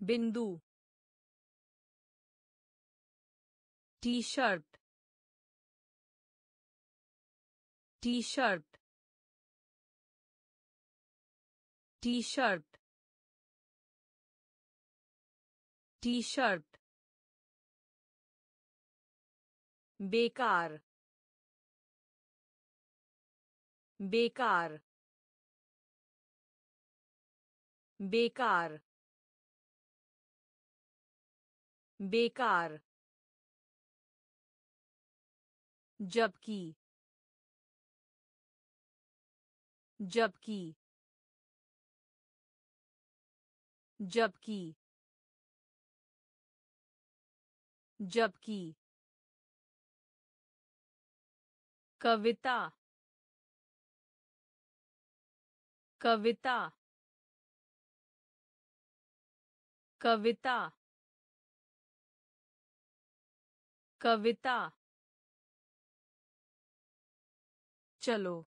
बिंदु। T shirt T shirt T shirt T shirt बेकार बेकार बेकार बेकार। जबकि। जबकि। जबकि। जबकि। कविता। कविता। कविता। कविता। चलो।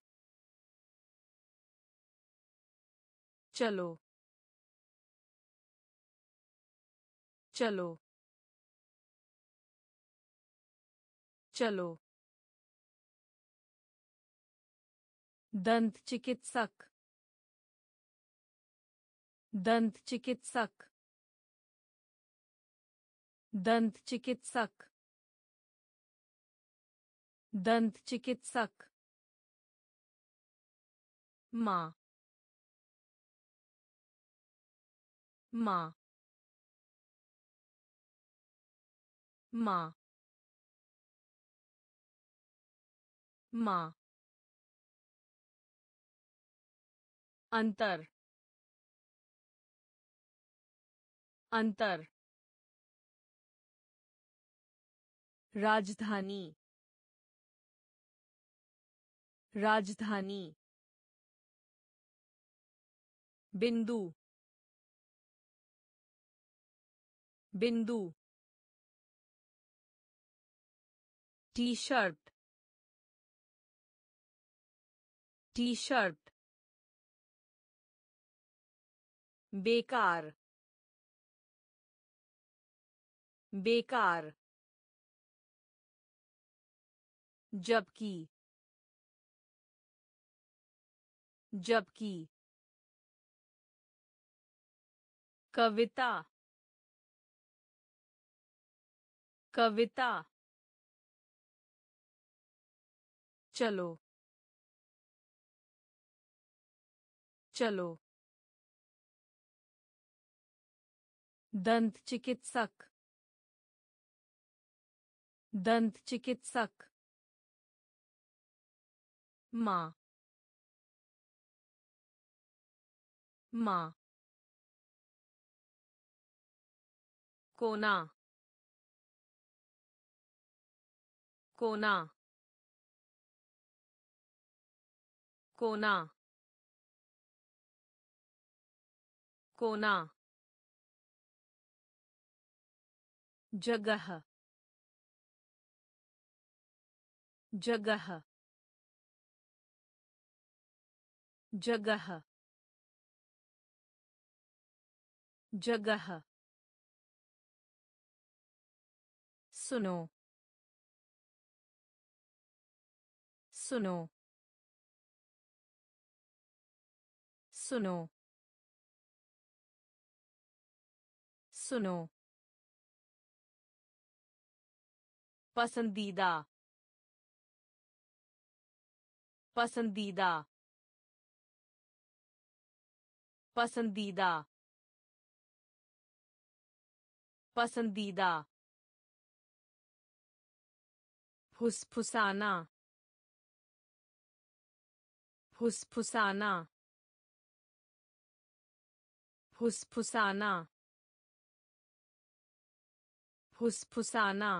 चलो। चलो। चलो। दंत चिकित्सक। दंत चिकित्सक। दंत चिकित्सक। दंत चिकित्सक माँ। माँ। माँ। माँ। अंतर। अंतर। राजधानी। राजधानी। बिंदु। बिंदु। टी शर्ट टी शर्ट बेकार। बेकार। जबकि। जबकि कविता कविता चलो चलो। दंत चिकित्सक दंत चिकित्सक। माँ। माँ कोना कोना कोना कोना जगह जगह जगह जगह। सुनो। सुनो। सुनो। सुनो। पसंदीदा। पसंदीदा। पसंदीदा। पसंदीदा। फुसफुसाना। फुसफुसाना। फुसफुसाना। फुसफुसाना।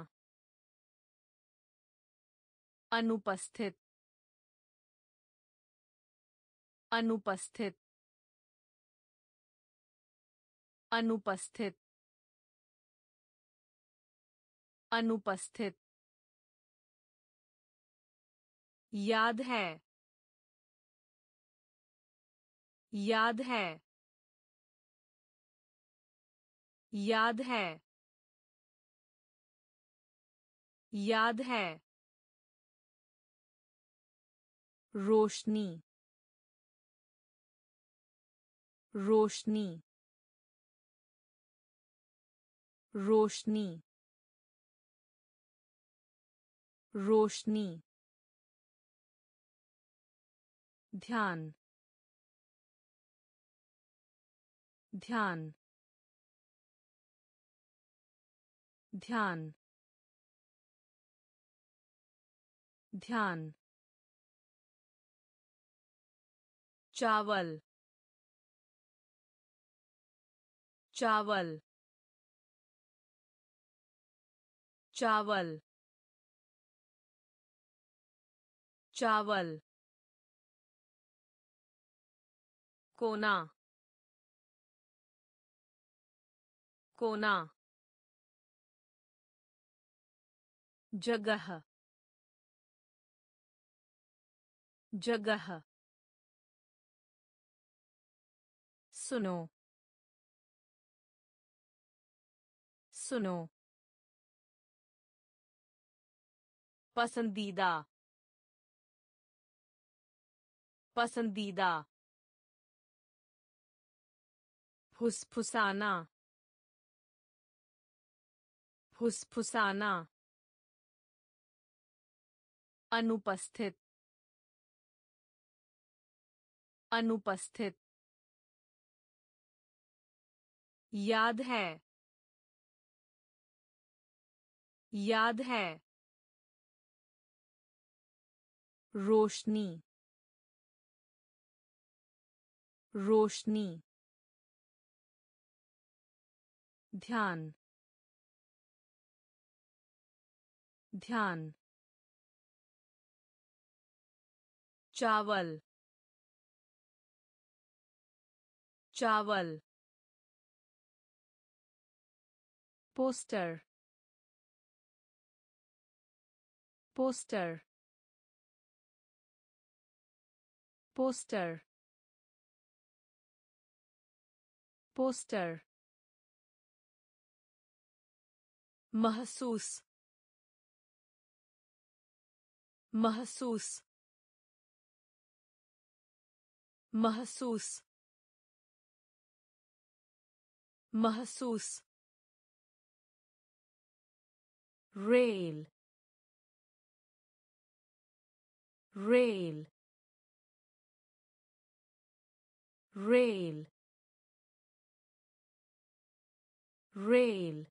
अनुपस्थित। अनुपस्थित। अनुपस्थित। अनुपस्थित। याद है। याद है। याद है। याद है। रोशनी। रोशनी। रोशनी। रोशनी ध्यान ध्यान ध्यान ध्यान चावल चावल चावल चावल कोना कोना जगह जगह सुनो सुनो पसंदीदा पसंदीदा। फुसफुसाना। फुसफुसाना। अनुपस्थित। अनुपस्थित। याद है। याद है। रोशनी। रोशनी। ध्यान। ध्यान। चावल। चावल। पोस्टर। पोस्टर। पोस्टर। पोस्टर महसूस महसूस महसूस महसूस रेल रेल रेल रेल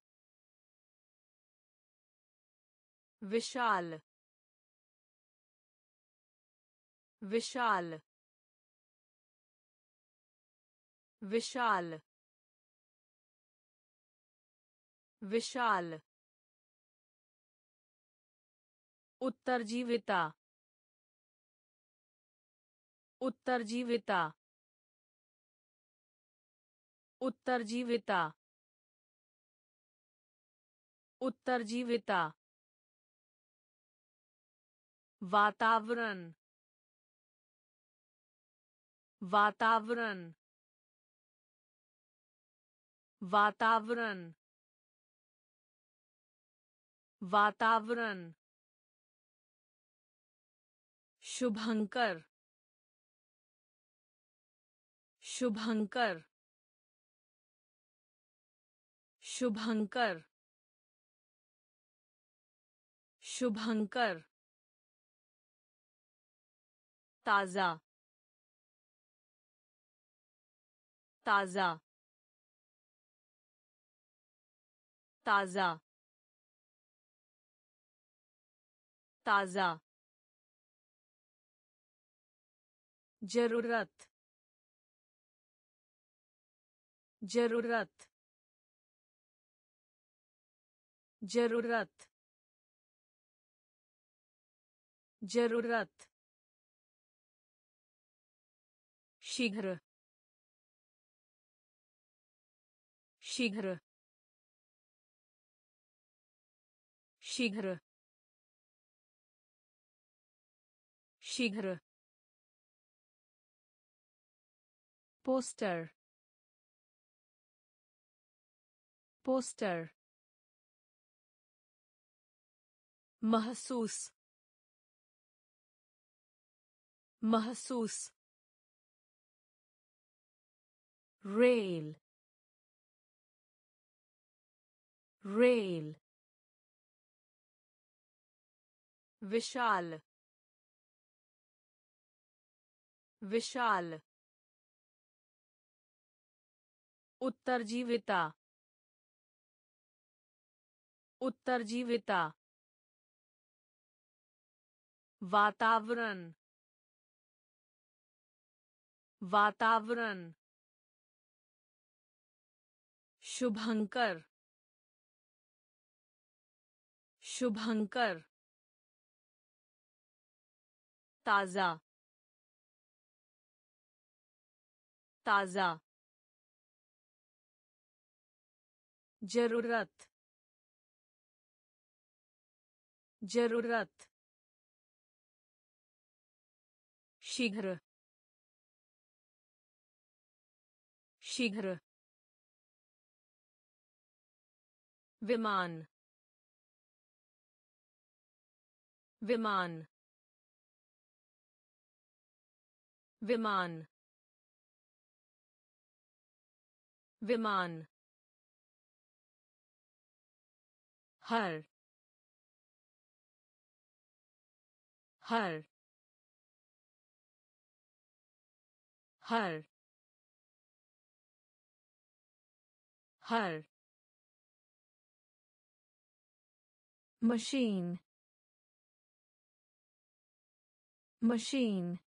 विशाल विशाल विशाल विशाल उत्तरजीविता उत्तरजीविता उत्तरजीविता उत्तरजीविता। वातावरण। वातावरण। वातावरण। वातावरण। शुभंकर। शुभंकर। शुभंकर। शुभंकर ताज़ा ताज़ा ताज़ा ताज़ा। ज़रूरत ज़रूरत। ज़रूरत ज़रूरत शीघ्र शीघ्र शीघ्र शीघ्र। Poster poster. महसूस महसूस। रेल। रेल। विशाल। विशाल। उत्तरजीविता। उत्तरजीविता। वातावरण। वातावरण शुभंकर शुभंकर ताज़ा ताज़ा ज़रूरत ज़रूरत शीघ्र शीघ्र। विमान। विमान। विमान। विमान। हर। हर। हर। हर। मशीन। मशीन।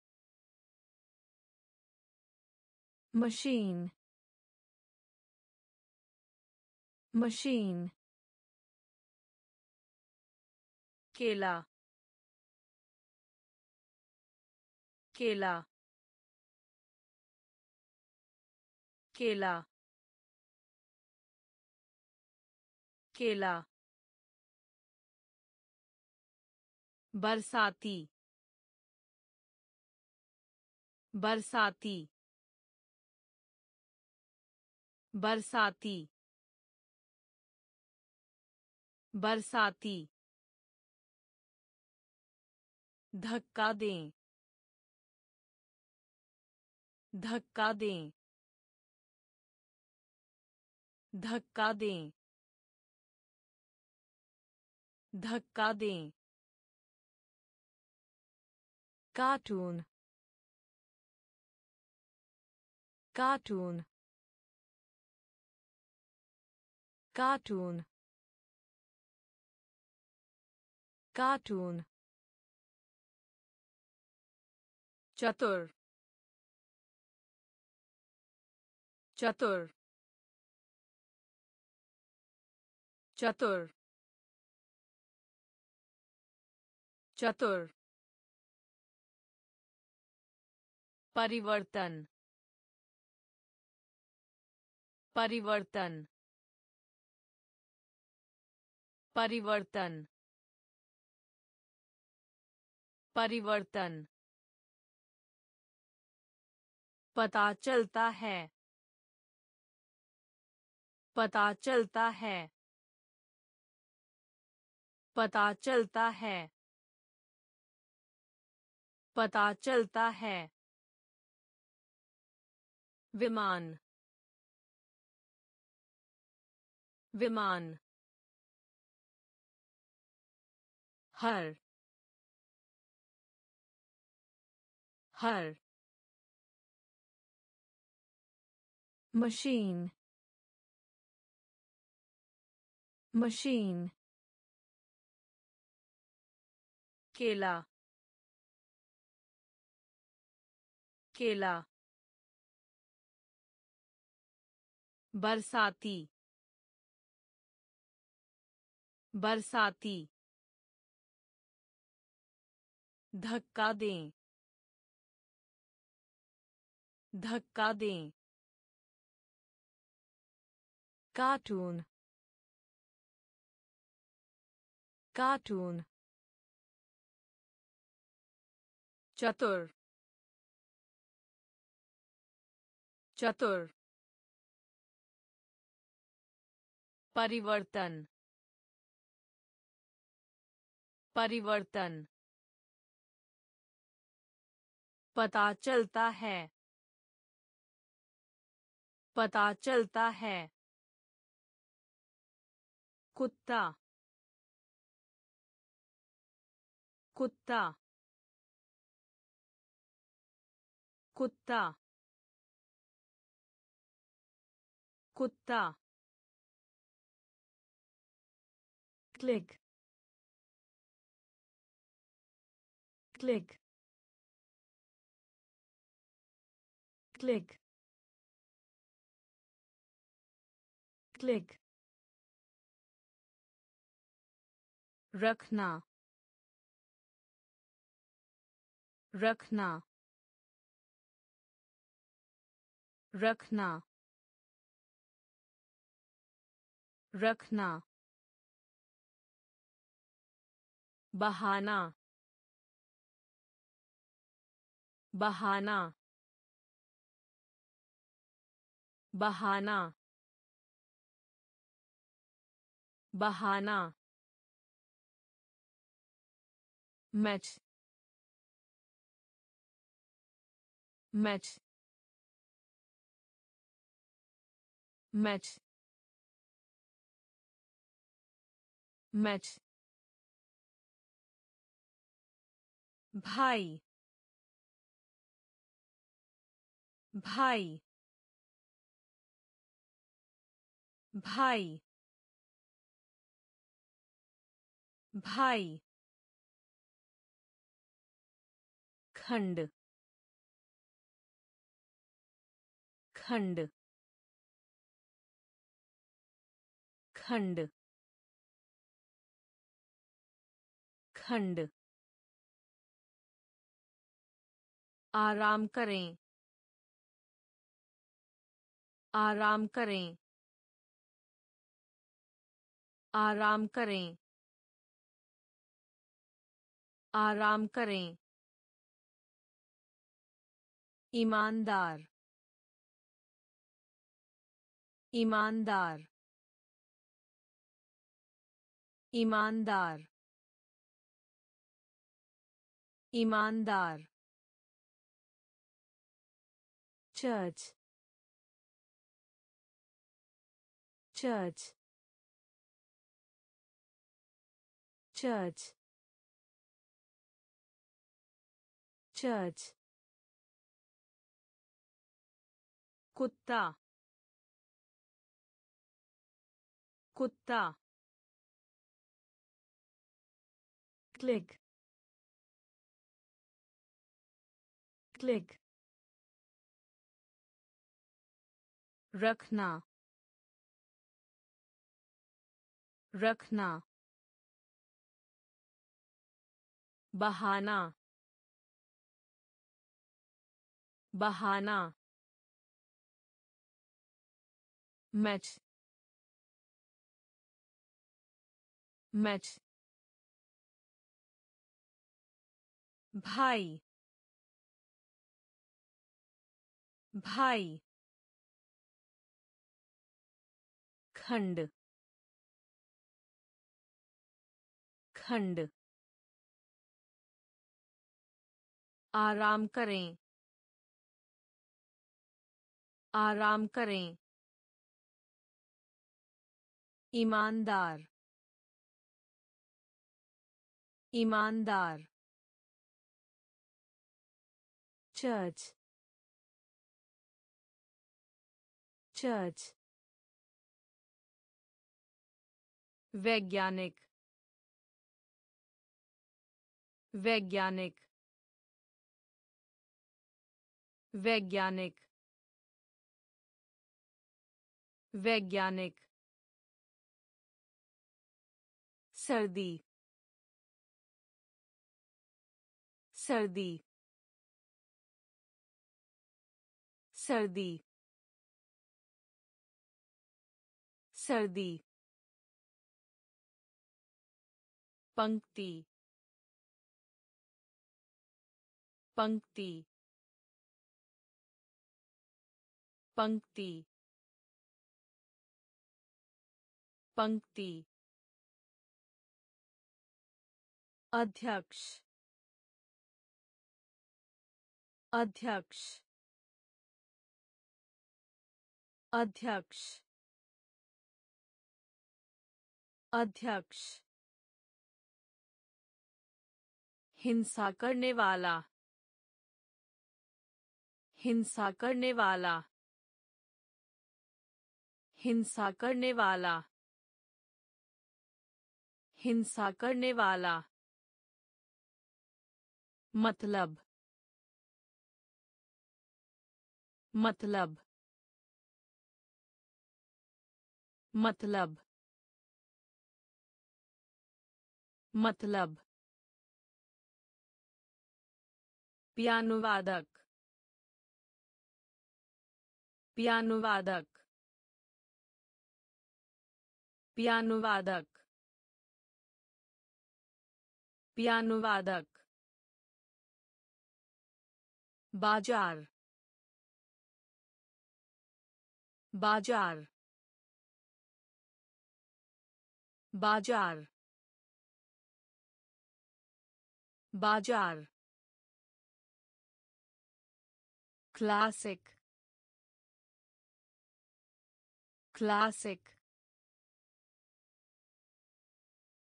मशीन। मशीन। केला। केला। केला। केला। बरसाती। बरसाती। बरसाती। बरसाती। धक्का दें। धक्का दें। धक्का दें। धक्का दें। कार्टून। कार्टून। कार्टून। कार्टून। चतुर। चतुर। चतुर। चतुर परिवर्तन परिवर्तन परिवर्तन परिवर्तन। पता चलता है। पता चलता है। पता चलता है। पता चलता है। विमान। विमान। हर। हर। मशीन। मशीन। केला। केला। बरसाती। बरसाती। धक्का दें। धक्का दें। कार्टून। कार्टून। चतुर। चतुर परिवर्तन परिवर्तन पता चलता है पता चलता है कुत्ता कुत्ता कुत्ता कुत्ता। क्लिक। क्लिक। क्लिक। क्लिक। रखना। रखना। रखना। रखना बहाना बहाना बहाना बहाना मैच मैच मैच मैच भाई भाई भाई भाई खंड खंड खंड खंड। आराम करें। आराम करें। आराम करें। आराम करें। ईमानदार। ईमानदार। ईमानदार। ईमानदार चर्च चर्च चर्च चर्च कुत्ता कुत्ता क्लिक क्लिक रखना रखना बहाना बहाना मैच मैच भाई भाई। खंड। खंड। आराम करें। आराम करें। ईमानदार। ईमानदार। चर्च। चर्च वैज्ञानिक वैज्ञानिक वैज्ञानिक वैज्ञानिक सर्दी सर्दी सर्दी सर्दी पंक्ति पंक्ति पंक्ति पंक्ति। अध्यक्ष अध्यक्ष। अध्यक्ष। अध्यक्ष। हिंसा करने वाला। हिंसा करने वाला। हिंसा करने वाला। हिंसा करने वाला। मतलब। मतलब। मतलब। मतलब पियानुवादक पियानुवादक पियानुवादक पियानुवादक बाज़ार बाज़ार बाज़ार बाज़ार क्लासिक क्लासिक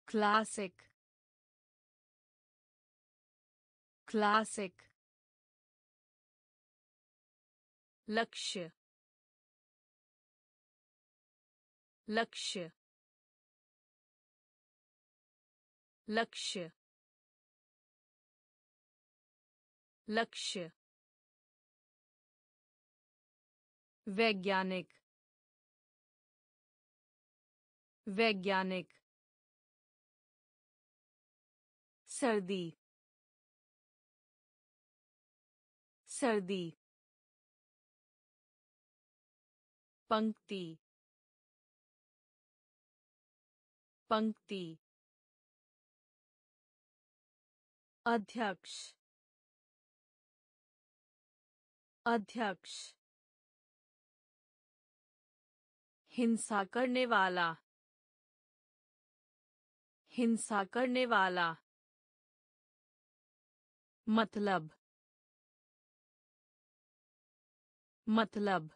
क्लासिक क्लासिक लक्ष्य लक्ष्य लक्ष्य लक्ष्य वैज्ञानिक वैज्ञानिक सर्दी सर्दी पंक्ति पंक्ति अध्यक्ष अध्यक्ष। हिंसा करने वाला। हिंसा करने वाला। मतलब। मतलब।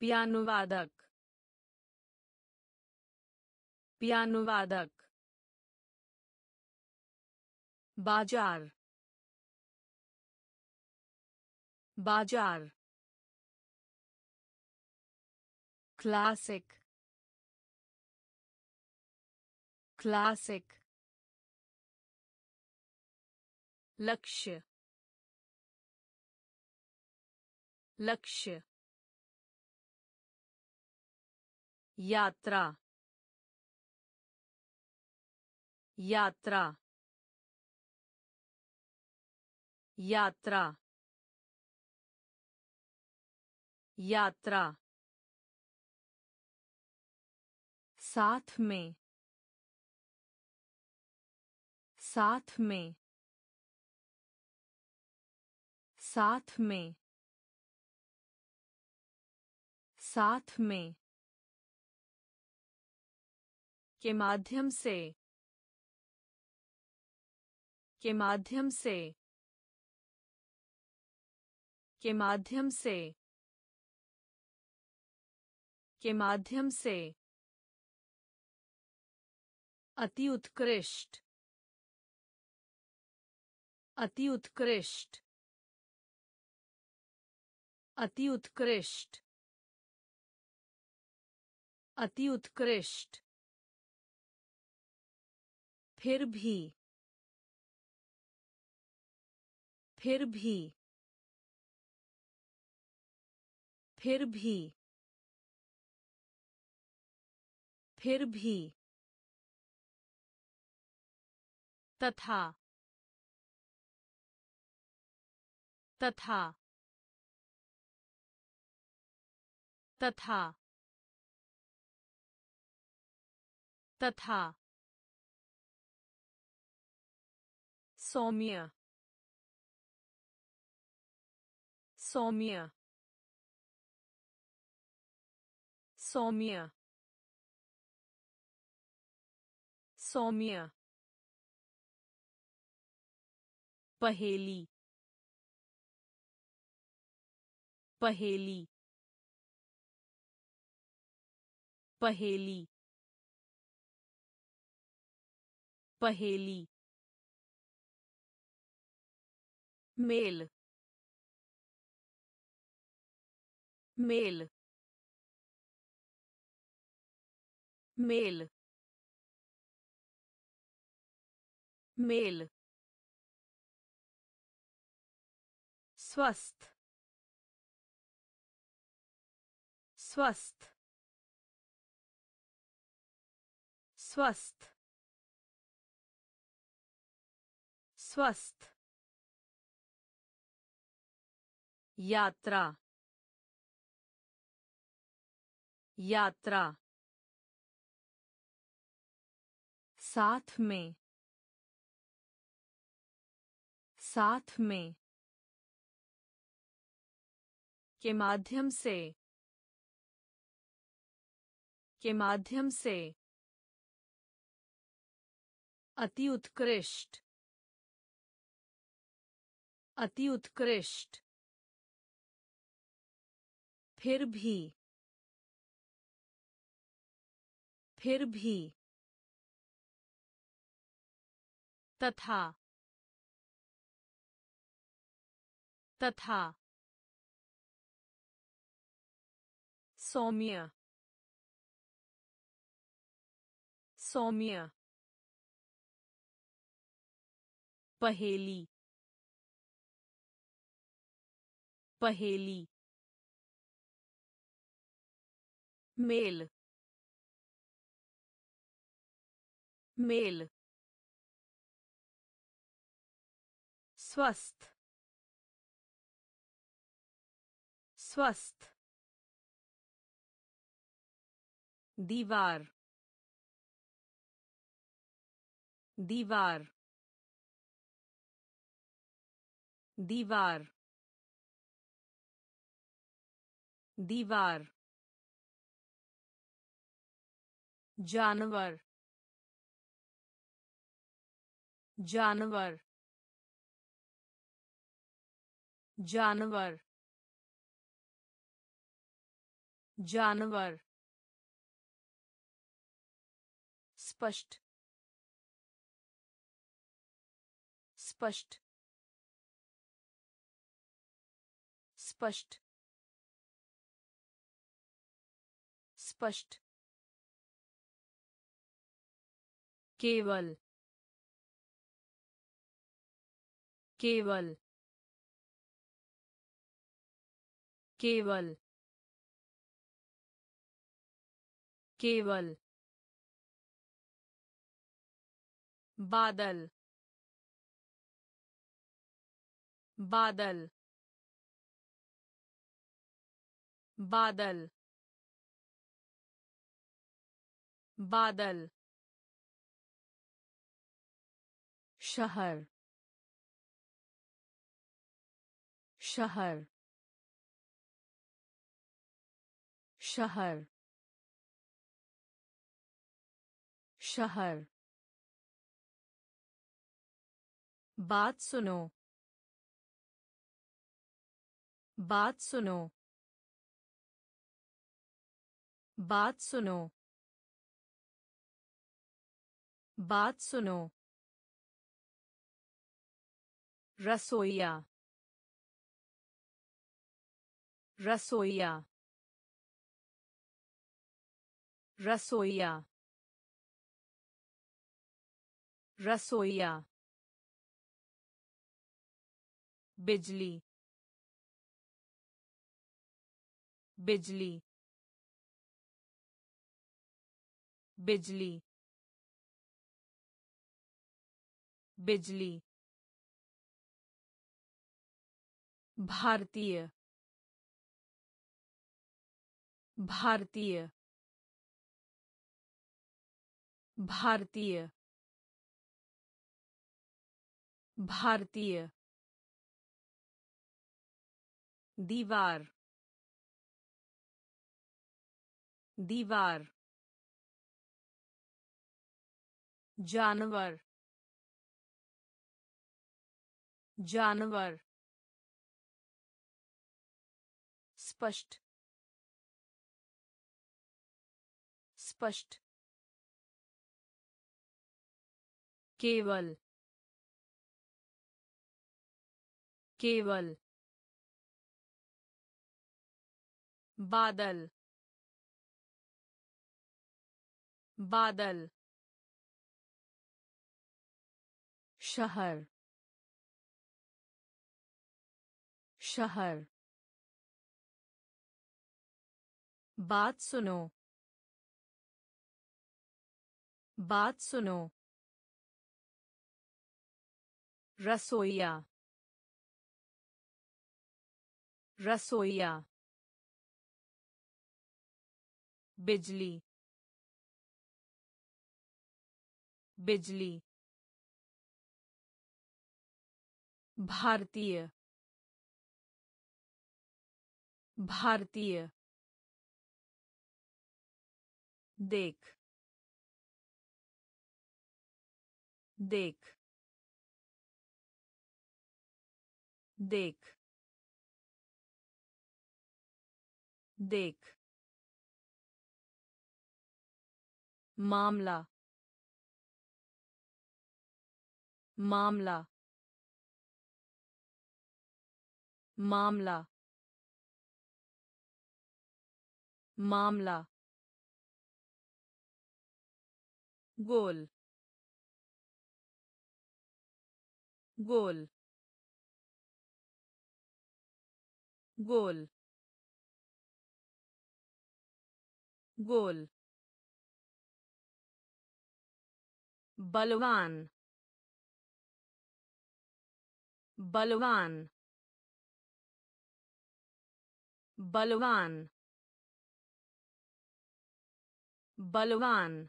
पियानुवादक। पियानुवादक। बाज़ार। बाज़ार classic classic लक्ष्य लक्ष्य यात्रा यात्रा यात्रा यात्रा। साथ में। साथ में। साथ में। साथ में। के माध्यम से। के माध्यम से। के माध्यम से। के माध्यम से। अति उत्कृष्ट। अति उत्कृष्ट। अति उत्कृष्ट। अति उत्कृष्ट। फिर भी। फिर भी। फिर भी। फिर भी। तथा। तथा। तथा। तथा। सौम्य। सौम्य। सौम्य। सौम्य। पहेली। पहेली। पहेली। पहेली। मेल। मेल। मेल। मेल स्वस्थ स्वस्थ स्वस्थ स्वस्थ यात्रा यात्रा साथ में साथ में के माध्यम से के माध्यम से अति उत्कृष्ट अति उत्कृष्ट फिर भी फिर भी तथा तथा सौम्य सौम्य पहेली पहेली मेल मेल स्वस्थ स्वस्थ दीवार दीवार दीवार दीवार जानवर जानवर जानवर जानवर। स्पष्ट। स्पष्ट। स्पष्ट। स्पष्ट। केवल। केवल। केवल। केवल। बादल। बादल। बादल। बादल। शहर। शहर। शहर। शहर। बात सुनो। बात सुनो। बात सुनो। बात सुनो। रसोईया। रसोईया। रसोईया। रसोईया बिजली बिजली बिजली बिजली। भारतीय भारतीय। भारतीय। भारतीय। दीवार। दीवार। जानवर। जानवर। स्पष्ट। स्पष्ट। केवल। केवल। बादल। बादल। शहर। शहर। बात सुनो। बात सुनो। रसोईया। रसोईया बिजली बिजली भारतीय भारतीय देख देख देख। देख। मामला। मामला। मामला। मामला। गोल। गोल। गोल। गोल बलवान बलवान बलवान बलवान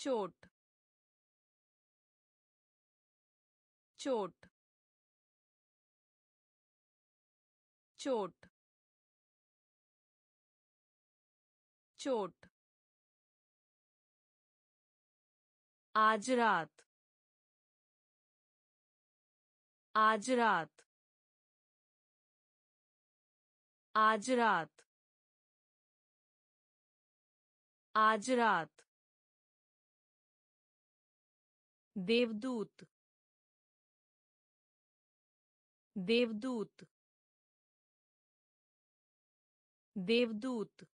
चोट चोट चोट चोट। आज रात। आज रात। आज रात। आज रात। देवदूत। देवदूत। देवदूत।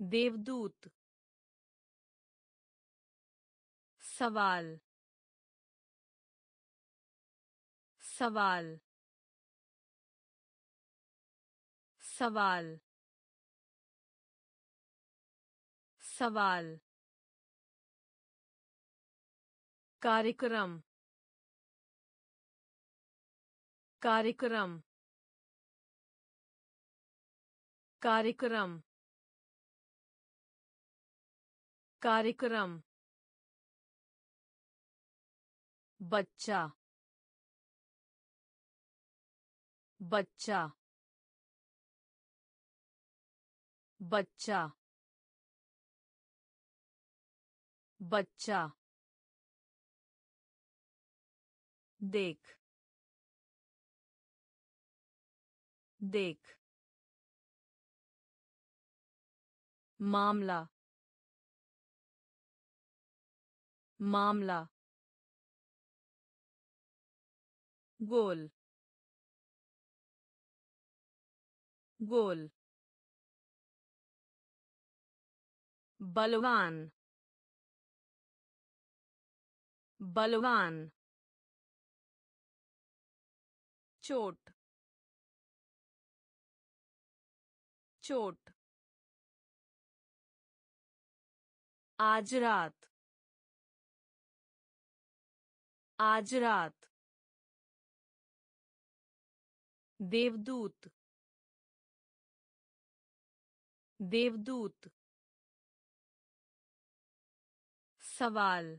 देवदूत सवाल सवाल सवाल सवाल। कार्यक्रम कार्यक्रम कार्यक्रम। कार्यक्रम। बच्चा। बच्चा। बच्चा। बच्चा। देख। देख। मामला। मामला गोल गोल बलवान बलवान चोट चोट आज रात आज रात। देवदूत। देवदूत। सवाल।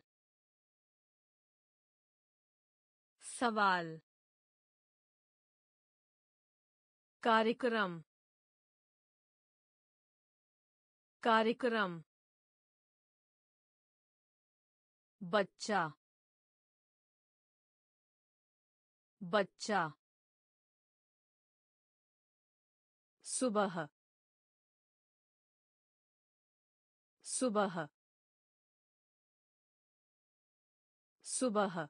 सवाल। कार्यक्रम। कार्यक्रम। बच्चा। बच्चा। सुबह। सुबह। सुबह।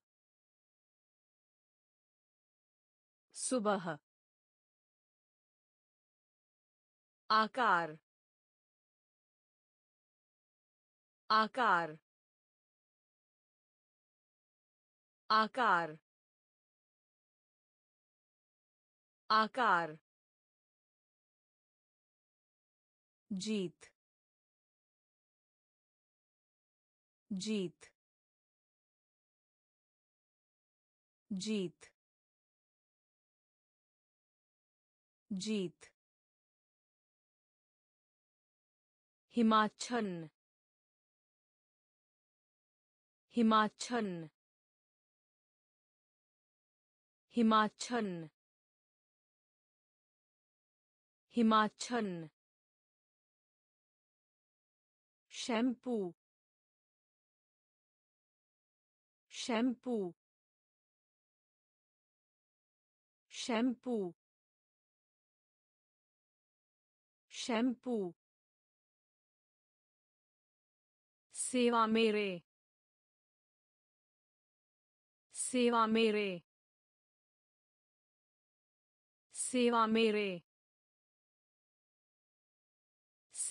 सुबह। आकार। आकार। आकार। आकार जीत जीत जीत जीत। Himachal Himachal Himachal. Himachal shampoo shampoo shampoo shampoo सेवा मेरे सेवा मेरे सेवा मेरे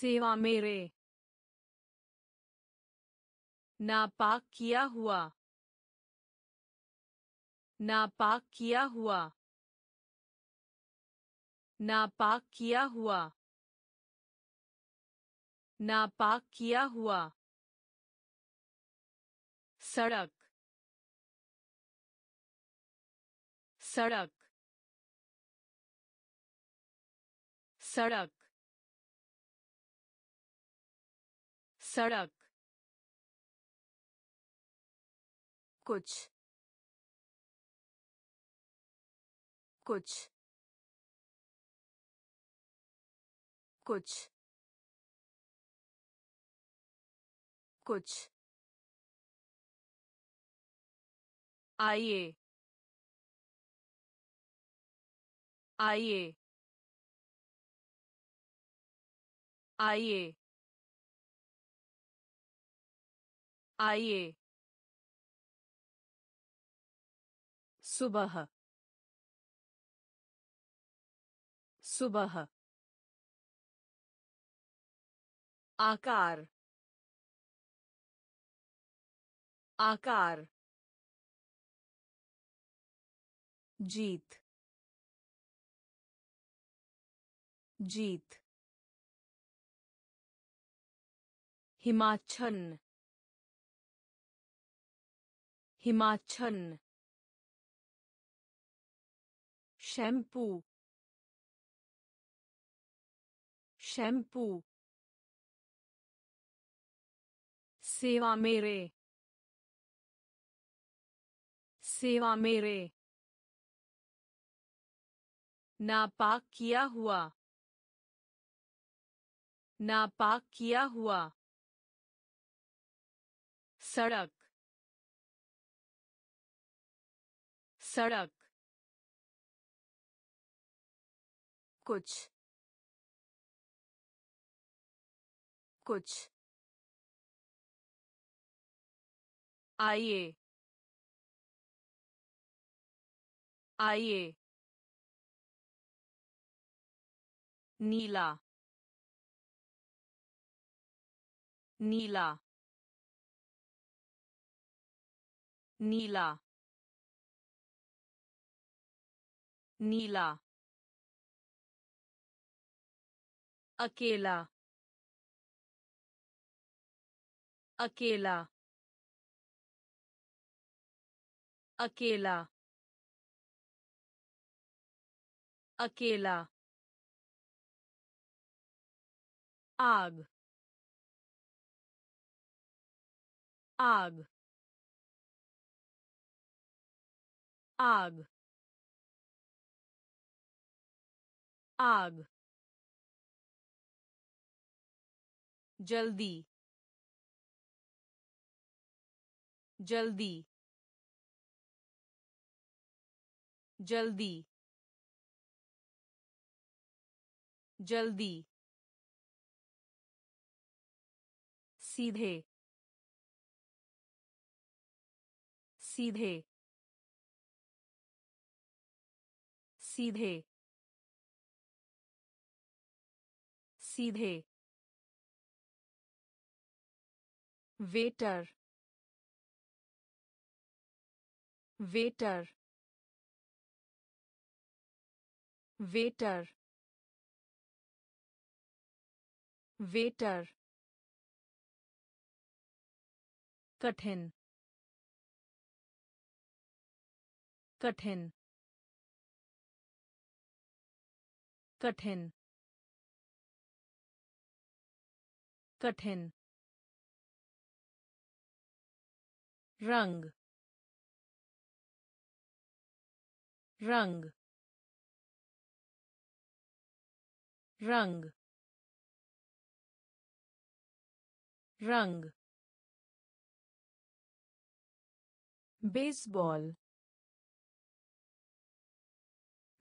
सेवा मेरे। नापाक किया हुआ। नापाक किया हुआ। नापाक किया हुआ। नापाक किया हुआ। सड़क। सड़क। सड़क। सड़क। कुछ। कुछ। कुछ। कुछ। आइए। आइए। आइए। आइए। सुबह। सुबह। आकार। आकार। जीत। जीत। हिमाचल। हिमाचल शैम्पू शैम्पू सेवा मेरे सेवा मेरे नापाक किया हुआ नापाक किया हुआ सड़क सड़क। कुछ। कुछ। आइए। आइए। नीला। नीला। नीला। नीला अकेला अकेला अकेला अकेला आग आग आग आग। जल्दी। जल्दी। जल्दी। जल्दी। सीधे। सीधे। सीधे। सीधे। वेटर। वेटर। वेटर। वेटर। कठिन। कठिन। कठिन। कठिन। रंग। रंग। रंग। रंग। बेसबॉल।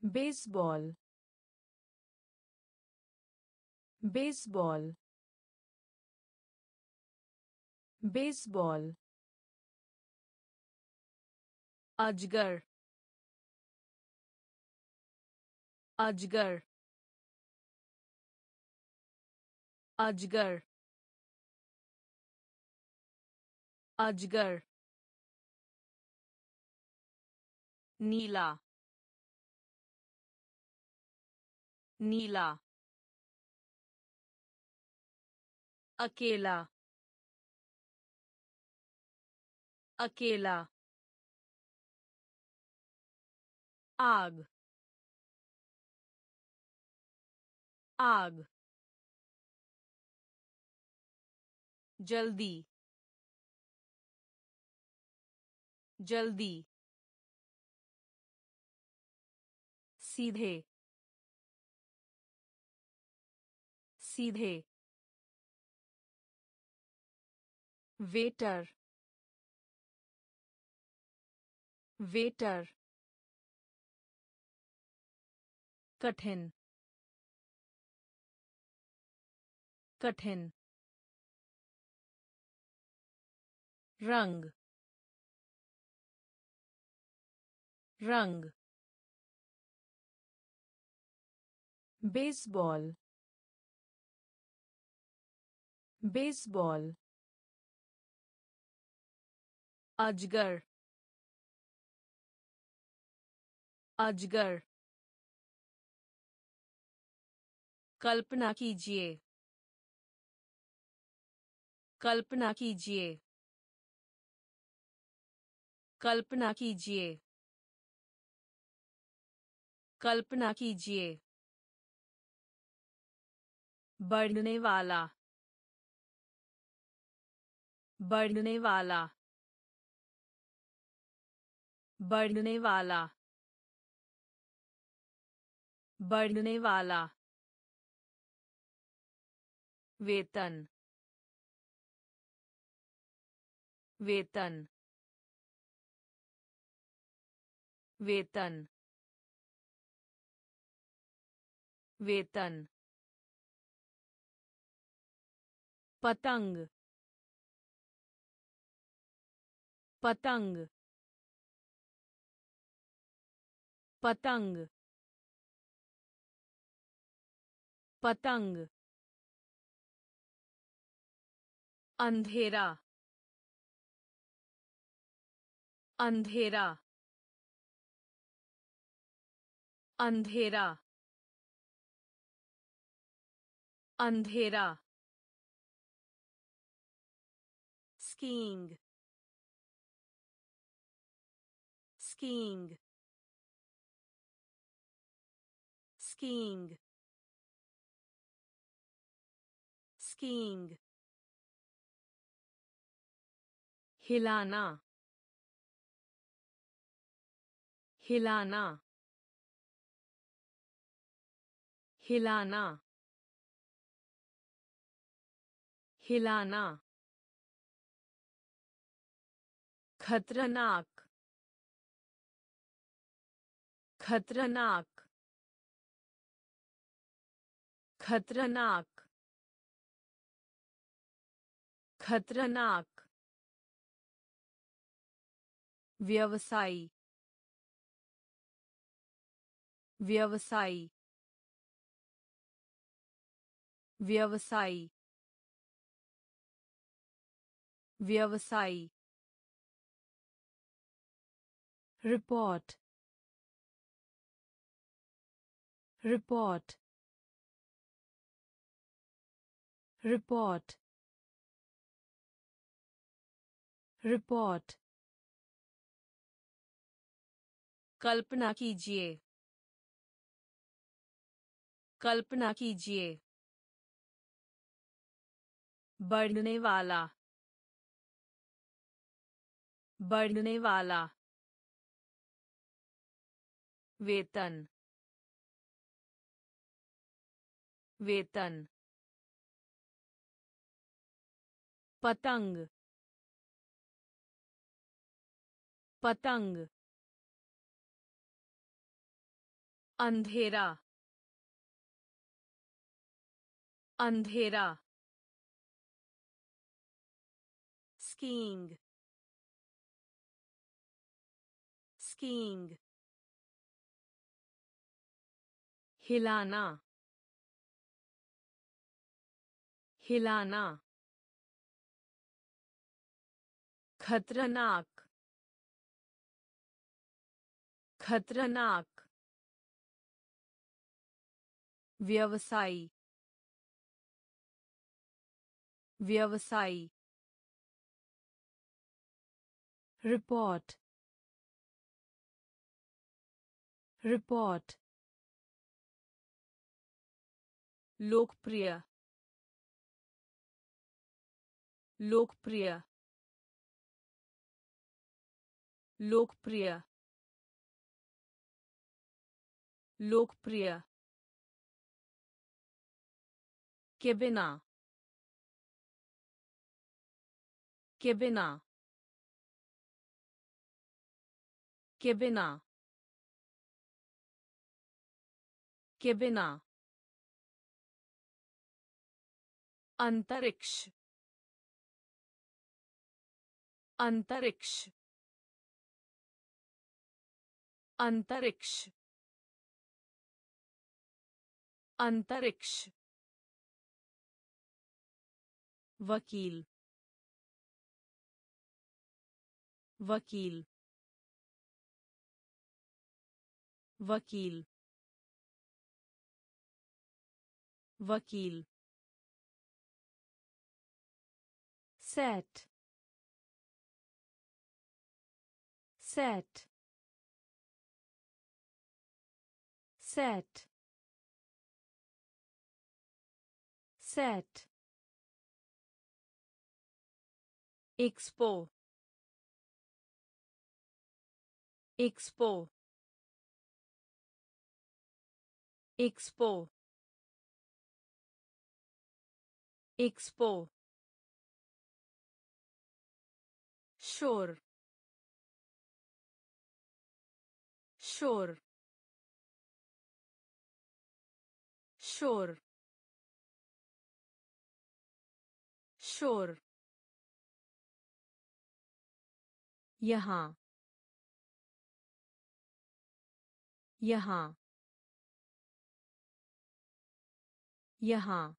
बेसबॉल। बेसबॉल। बेसबॉल अजगर अजगर अजगर अजगर नीला नीला अकेला अकेला। आग। आग। जल्दी। जल्दी। सीधे। सीधे। वेटर। वेटर कठिन कठिन रंग रंग बेसबॉल बेसबॉल अजगर अजगर। कल्पना कीजिए। कल्पना कीजिए। कल्पना कीजिए। कल्पना कीजिए। बढ़ने वाला। बढ़ने वाला। बढ़ने वाला। बढ़ने वाला। वेतन। वेतन। वेतन। वेतन। पतंग। पतंग। पतंग। पतंग अंधेरा अंधेरा अंधेरा अंधेरा स्कीइंग स्कीइंग स्कीइंग skiing हिलाना हिलाना हिलाना हिलाना खतरनाक खतरनाक खतरनाक खतरनाक। व्यवसायी। व्यवसायी। व्यवसायी। व्यवसायी। report report report report. कल्पना कीजिए। कल्पना कीजिए। बढ़ने वाला। बढ़ने वाला। वेतन। वेतन। पतंग। पतंग। अंधेरा। अंधेरा। skiing skiing हिलाना। हिलाना। खतरनाक। खतरनाक। व्यवसायी। व्यवसायी। रिपोर्ट। रिपोर्ट। लोकप्रिय। लोकप्रिय। लोकप्रिय। लोकप्रिय। के बिना। के बिना। के बिना। के बिना। अंतरिक्ष। अंतरिक्ष। अंतरिक्ष। अंतरिक्ष। वकील। वकील। वकील। वकील। Set. Set. Set. set expo expo expo expo Sure. Sure. Sure. शोर यहाँ यहाँ यहाँ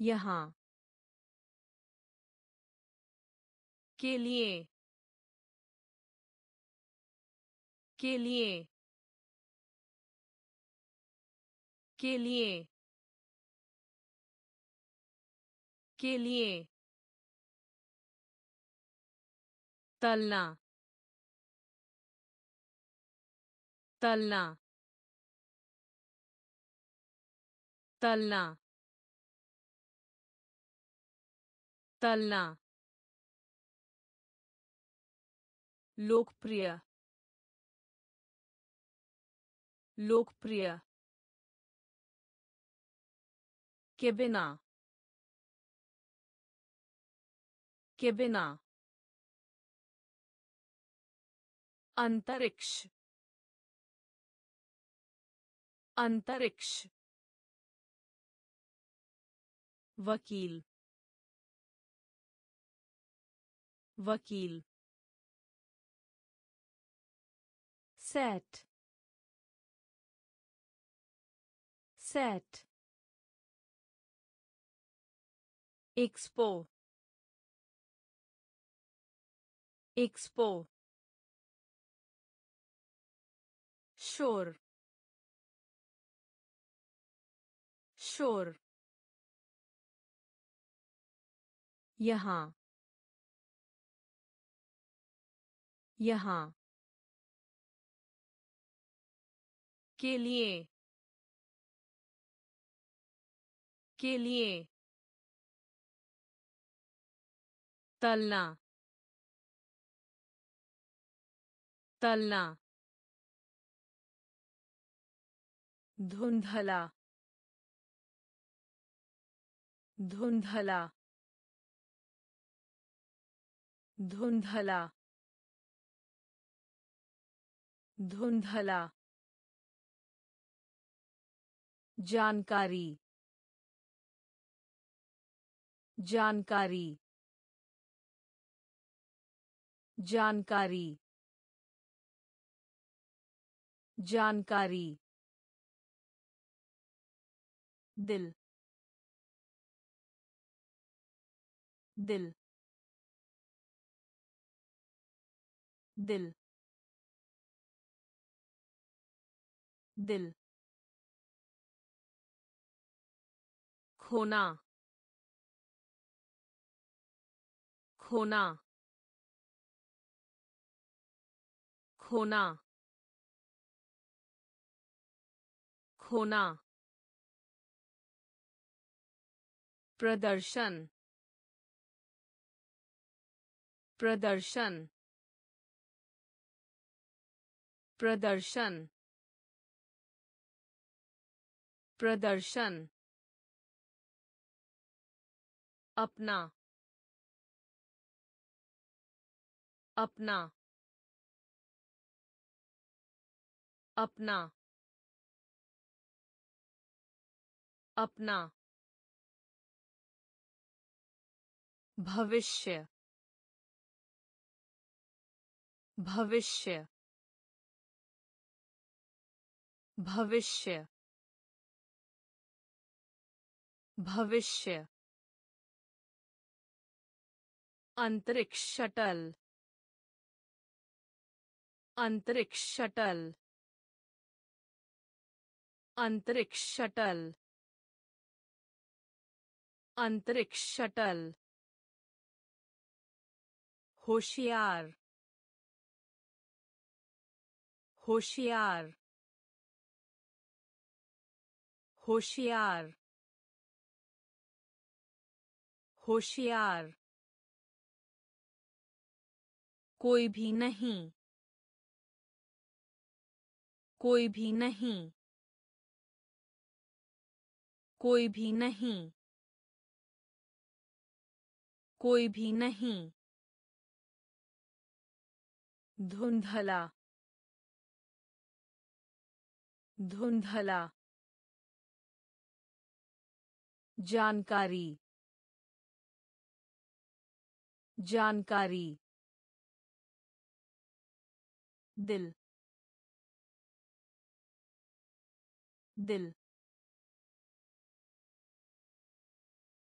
यहाँ के लिए के लिए के लिए के लिए. तलना. तलना. तलना. तलना. लोकप्रिय. लोकप्रिय. के बिना. के बिना। अंतरिक्ष। अंतरिक्ष। वकील। वकील। Set set expo. एक्सपो शोर शोर यहाँ यहाँ के लिए के लिए तलना तलना। धुंधला। धुंधला। धुंधला। धुंधला। जानकारी। जानकारी। जानकारी। जानकारी दिल दिल दिल दिल खोना खोना खोना खोना। प्रदर्शन। प्रदर्शन। प्रदर्शन। प्रदर्शन। अपना। अपना। अपना। अपना। भविष्य। भविष्य। भविष्य। भविष्य। अंतरिक्ष शटल। अंतरिक्ष शटल। अंतरिक्ष शटल। अंतरिक्ष शटल। होशियार। होशियार। होशियार। होशियार। कोई भी नहीं। कोई भी नहीं। कोई भी नहीं। कोई भी नहीं। धुंधला। धुंधला। जानकारी। जानकारी। दिल। दिल।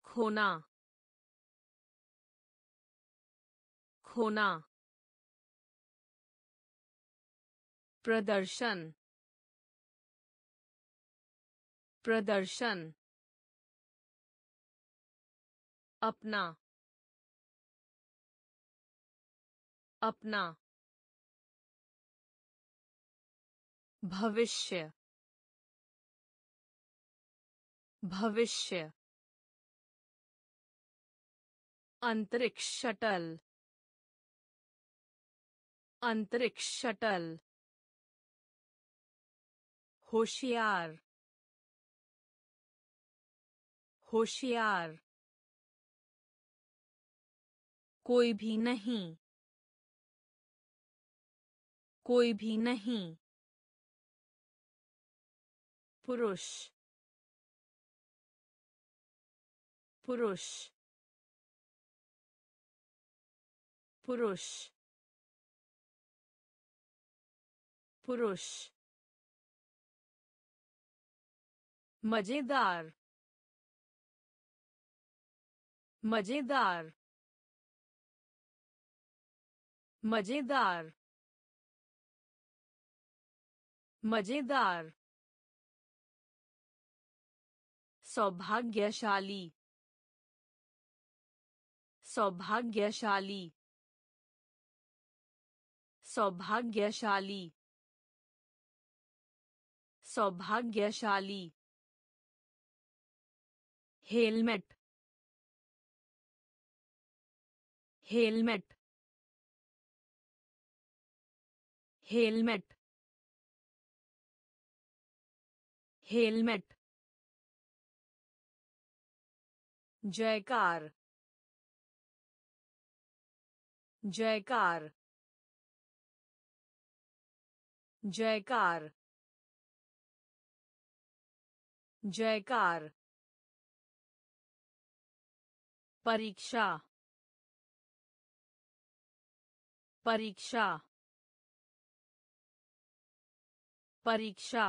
खोना। खोना। प्रदर्शन। प्रदर्शन। अपना। अपना। भविष्य। भविष्य। अंतरिक्ष शटल। अंतरिक्ष शटल। होशियार। होशियार। कोई भी नहीं। कोई भी नहीं। पुरुष। पुरुष। पुरुष। पुरुष। मज़ेदार। मज़ेदार। मज़ेदार। मज़ेदार। सौभाग्यशाली। सौभाग्यशाली। सौभाग्यशाली। सौभाग्यशाली। हेलमेट। हेलमेट। हेलमेट। हेलमेट। जयकार। जयकार। जयकार। जयकार परीक्षा परीक्षा परीक्षा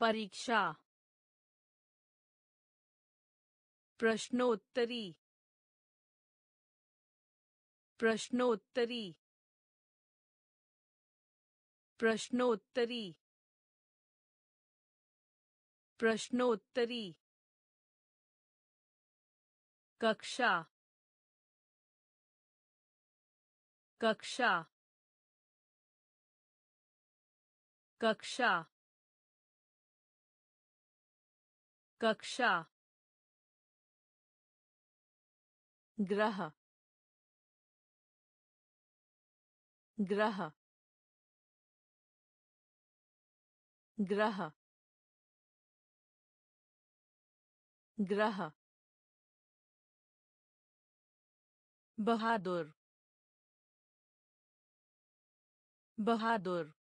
परीक्षा प्रश्नोत्तरी प्रश्नोत्तरी प्रश्नोत्तरी। प्रश्नोत्तरी। कक्षा। कक्षा। कक्षा। कक्षा। ग्रह। ग्रह। ग्रह। ग्रह बहादुर बहादुर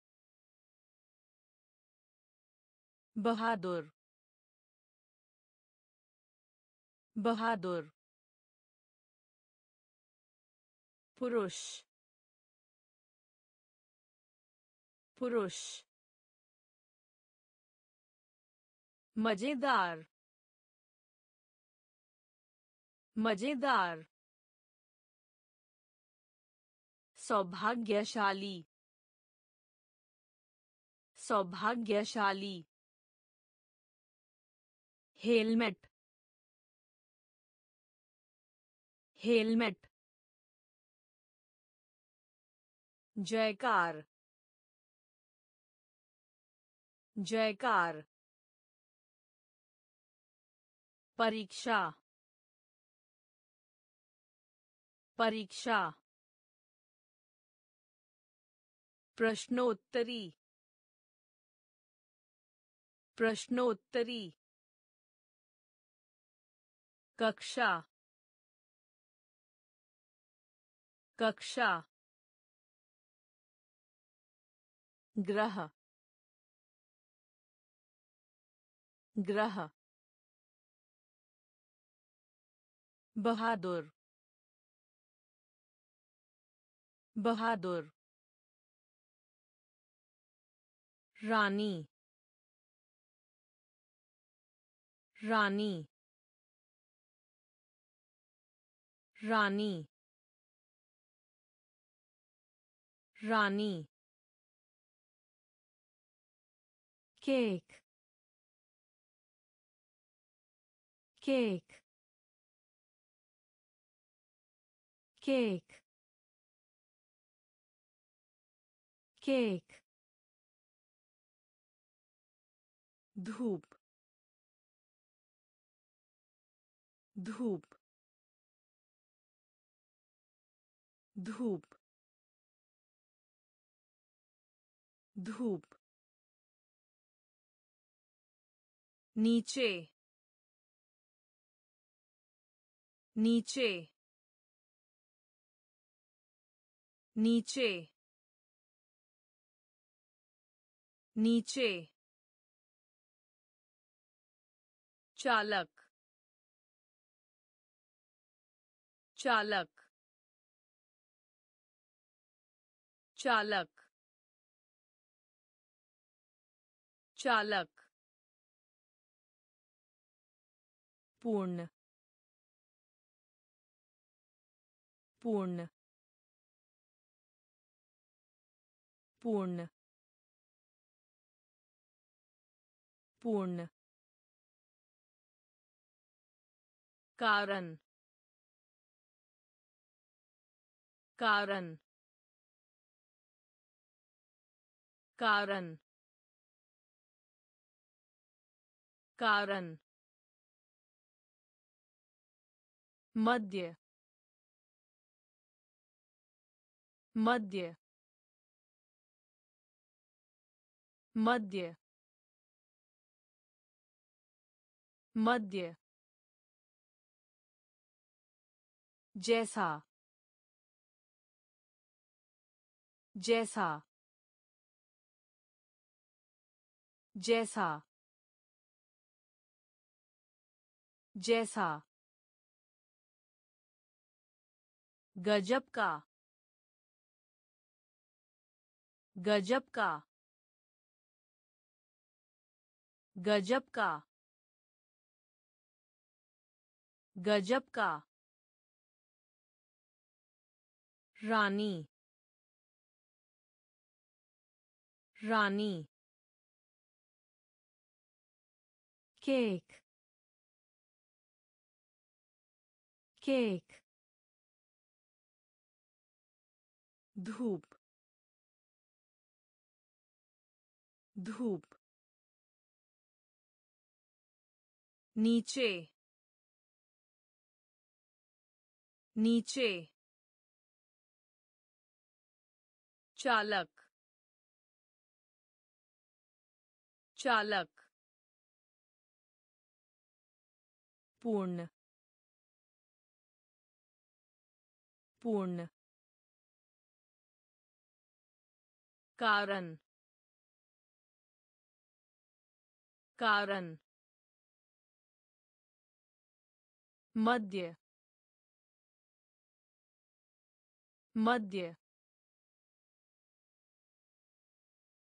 बहादुर बहादुर पुरुष पुरुष मज़ेदार मज़ेदार सौभाग्यशाली सौभाग्यशाली हेलमेट हेलमेट जयकार जयकार परीक्षा परीक्षा। प्रश्नोत्तरी। प्रश्नोत्तरी। कक्षा। कक्षा। ग्रह। ग्रह। बहादुर। बहादुर रानी रानी रानी रानी। Cake cake cake. केक धूप धूप धूप धूप नीचे नीचे नीचे नीचे। चालक। चालक। चालक। चालक। पूर्ण। पूर्ण। पूर्ण। पूर्ण। कारण। कारण। कारण। कारण। मध्य। मध्य। मध्य। मध्य जैसा जैसा जैसा जैसा। गजब का गजब का गजब का। गजब का। रानी। रानी। केक। केक। धूप। धूप। नीचे। नीचे। चालक। चालक। पूर्ण। पूर्ण। कारण। कारण। मध्य। मध्य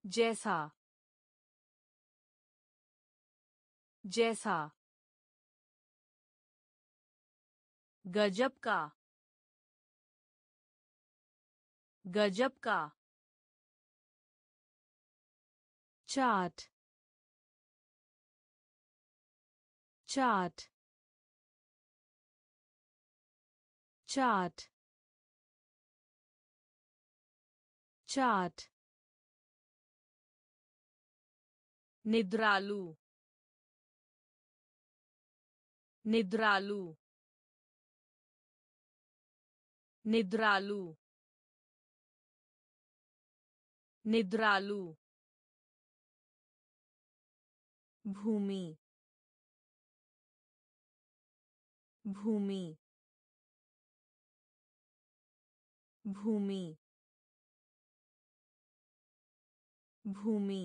जैसा जैसा गजब का गजब का चाट चाट चाट चाट निद्रालु निद्रालु निद्रालु निद्रालु भूमि भूमि भूमि भूमि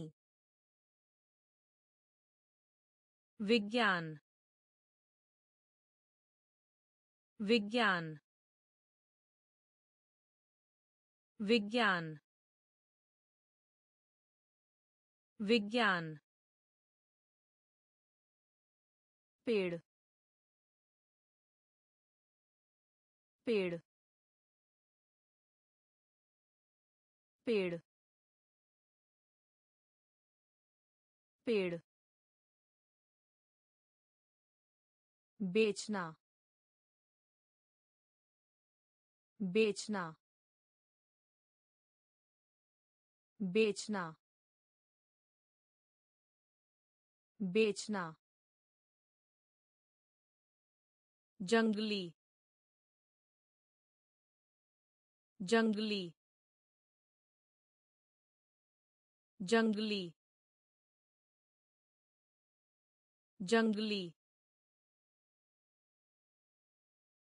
विज्ञान विज्ञान विज्ञान विज्ञान पेड़ पेड़ पेड़ पेड़ बेचना बेचना बेचना बेचना जंगली जंगली जंगली जंगली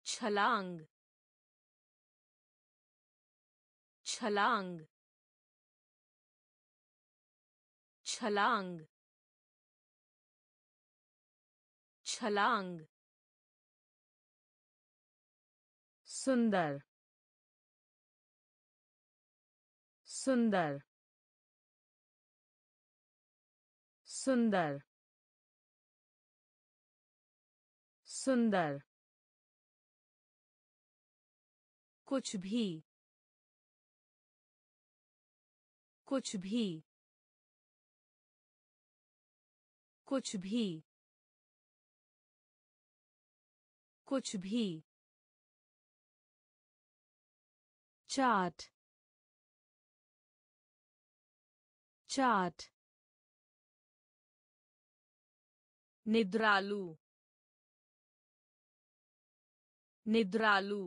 छलांग छलांग छलांग छलांग। सुंदर सुंदर सुंदर। सुंदर। कुछ भी। कुछ भी। कुछ भी। कुछ भी। चाट। चाट। निद्रालु। निद्रालु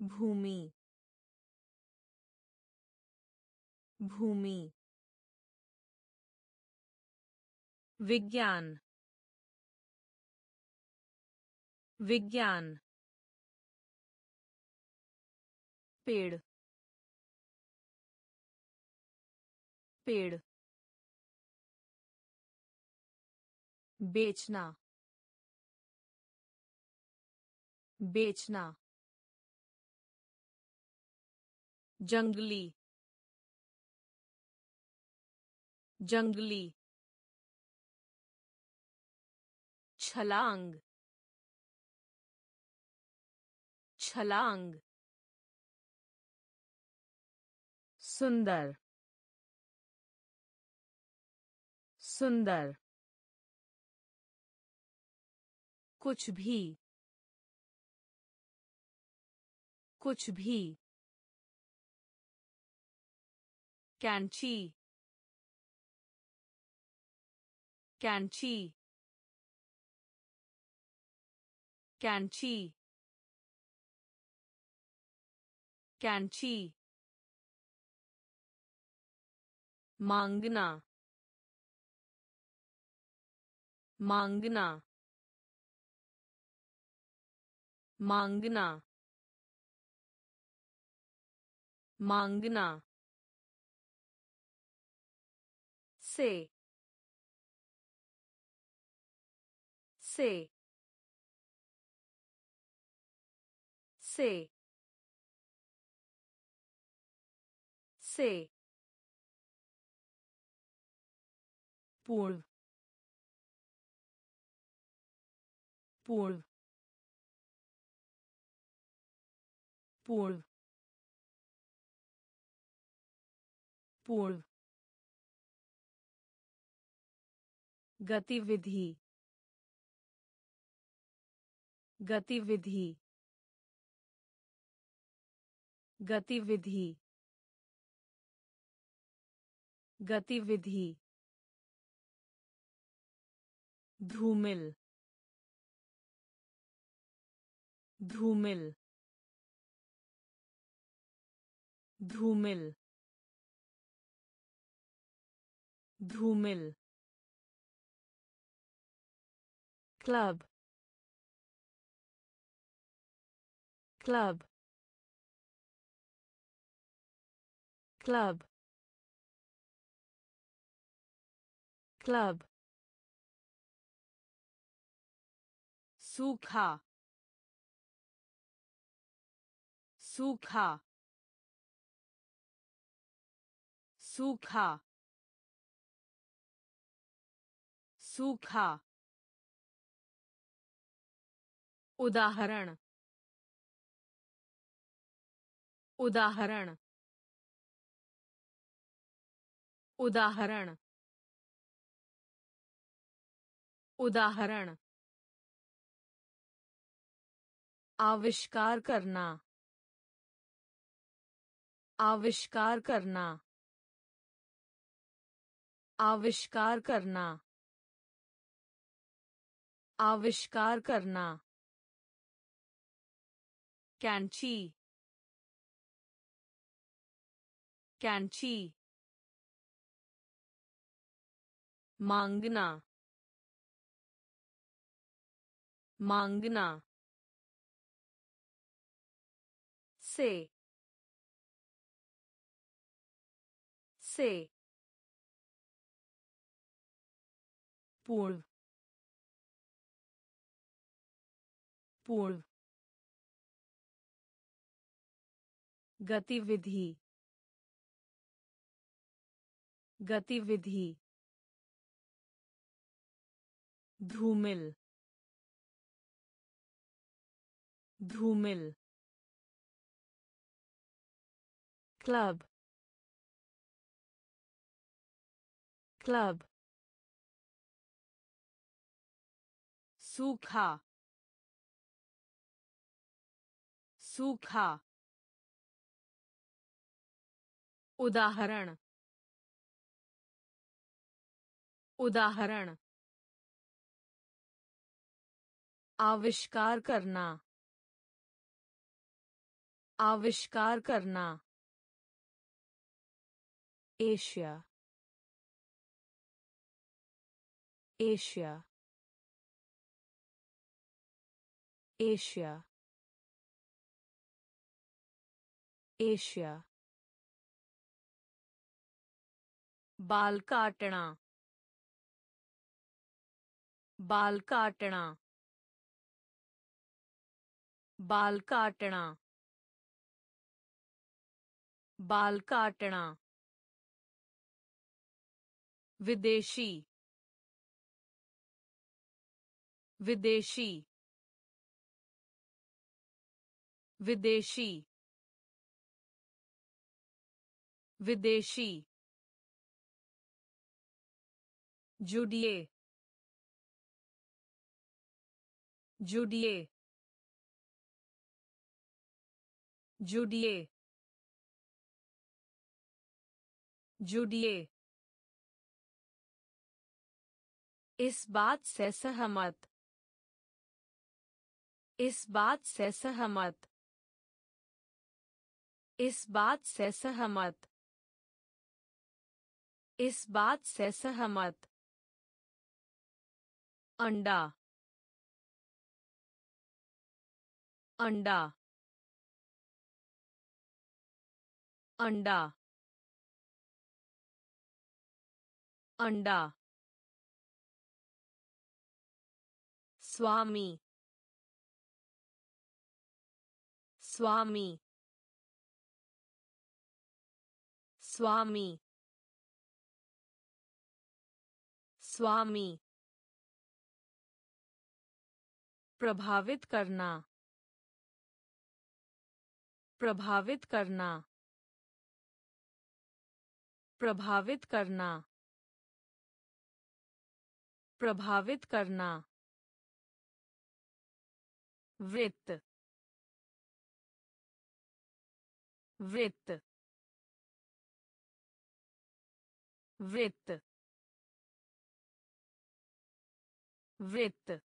भूमि भूमि विज्ञान विज्ञान पेड़ पेड़ बेचना बेचना जंगली जंगली छलांग छलांग सुंदर सुंदर कुछ भी कुछ भी। कैंची। कैंची। कैंची। कैंची। मांगना। मांगना। मांगना। मांगना। से। से। से। से। पूर्व। पूर्व। पूर्व। पूर्व गतिविधि। गतिविधि। गतिविधि। गतिविधि। धूमिल। धूमिल। धूमिल। धूमिल क्लब क्लब क्लब क्लब सूखा सूखा सूखा सूखा। उदाहरण। उदाहरण। उदाहरण। उदाहरण। आविष्कार करना। आविष्कार करना। आविष्कार करना। आविष्कार करना। कैंची। कैंची। मांगना। मांगना। से। से। पूर्व पूर्व गतिविधि। गतिविधि। धूमिल। धूमिल। क्लब। क्लब। सूखा। सूखा। उदाहरण। उदाहरण। आविष्कार करना। आविष्कार करना। एशिया। एशिया। एशिया। एशिया। बाल काटना। बाल काटना। बाल काटना। बाल काटना। विदेशी। विदेशी। विदेशी। विदेशी, जुड़िए जुड़िए जुड़िए जुड़िए। इस बात से सहमत। इस बात से सहमत। इस बात से सहमत। इस बात से सहमत। अंडा। अंडा। अंडा। अंडा। स्वामी। स्वामी। स्वामी। स्वामी। प्रभावित करना। प्रभावित करना। प्रभावित करना। प्रभावित करना। वृत्त। वृत्त। वृत्त। वृत्त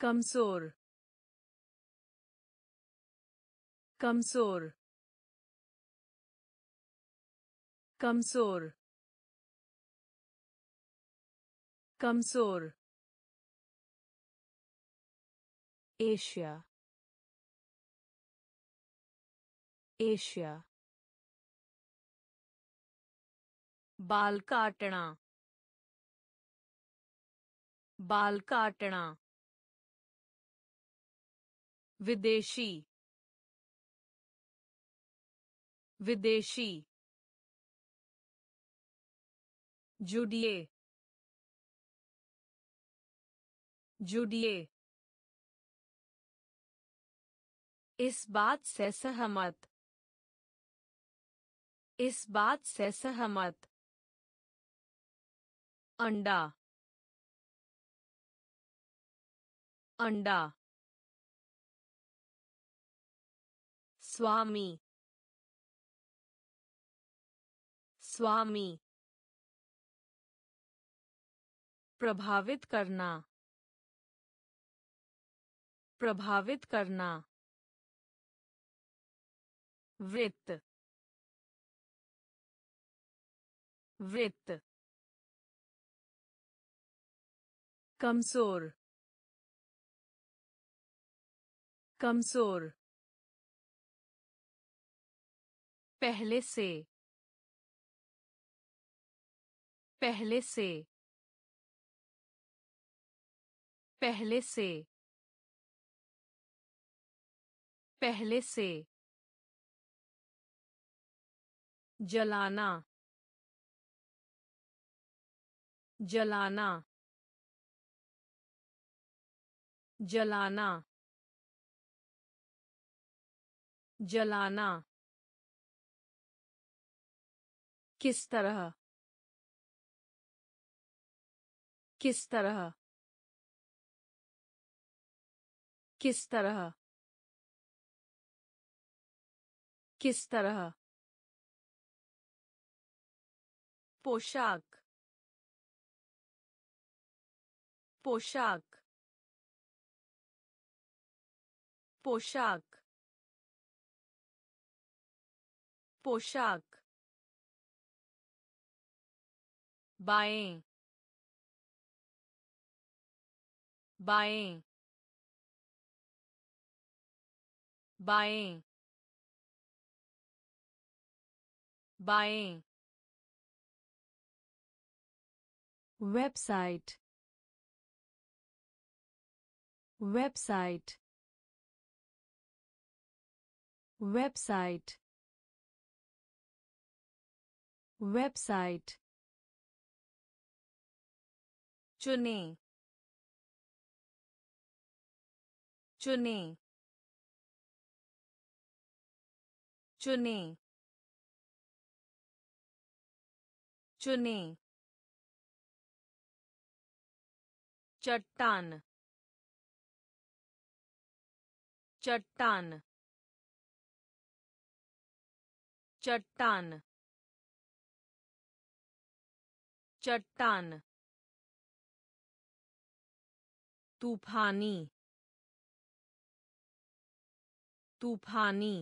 कमज़ोर कमज़ोर कमज़ोर कमज़ोर एशिया एशिया बाल काटना बाल काटना। विदेशी। विदेशी। जुड़िए। जुड़िए। इस बात से सहमत। इस बात से सहमत। अंडा। अंडा। स्वामी। स्वामी। प्रभावित करना। प्रभावित करना। वृत्त। वृत्त। कमज़ोर। कमज़ोर। पहले से। पहले से। पहले से। पहले से। जलाना। जलाना। जलाना। जलाना। किस तरह? किस तरह? किस तरह? किस तरह? पोशाक। पोशाक। पोशाक। पोशाक। बाएँ। बाएँ। बाएँ। बाएँ। वेबसाइट वेबसाइट वेबसाइट वेबसाइट चुने। चुने। चुने। चुने। चट्टान। चट्टान। चट्टान। चट्टान तूफानी तूफानी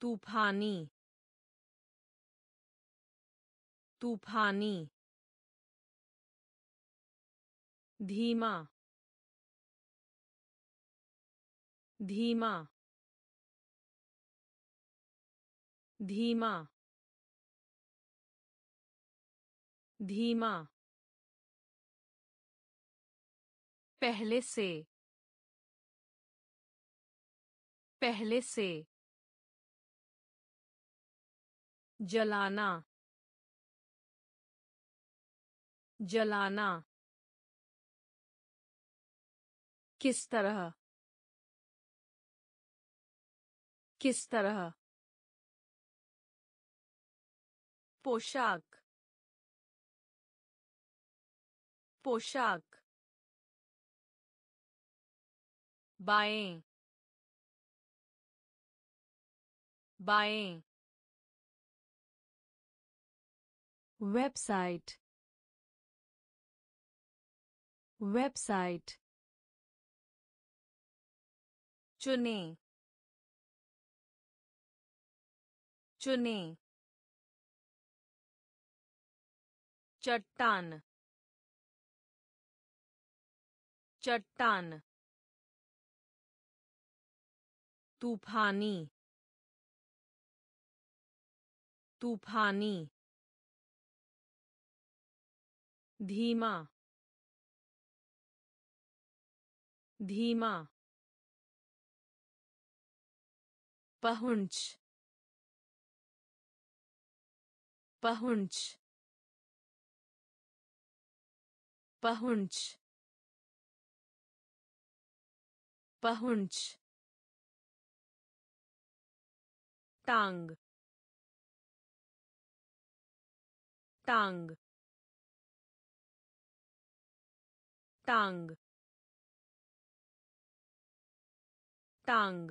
तूफानी तूफानी धीमा धीमा धीमा धीमा। पहले से। पहले से। जलाना। जलाना। किस तरह? किस तरह? पोशाक। पोशाक। बाएँ। बाएँ। वेबसाइट वेबसाइट चुने। चुने। चट्टान। चट्टान तूफानी तूफानी धीमा धीमा पहुँच पहुँच पहुँच पहुँच. टांग. टांग. टांग. टांग.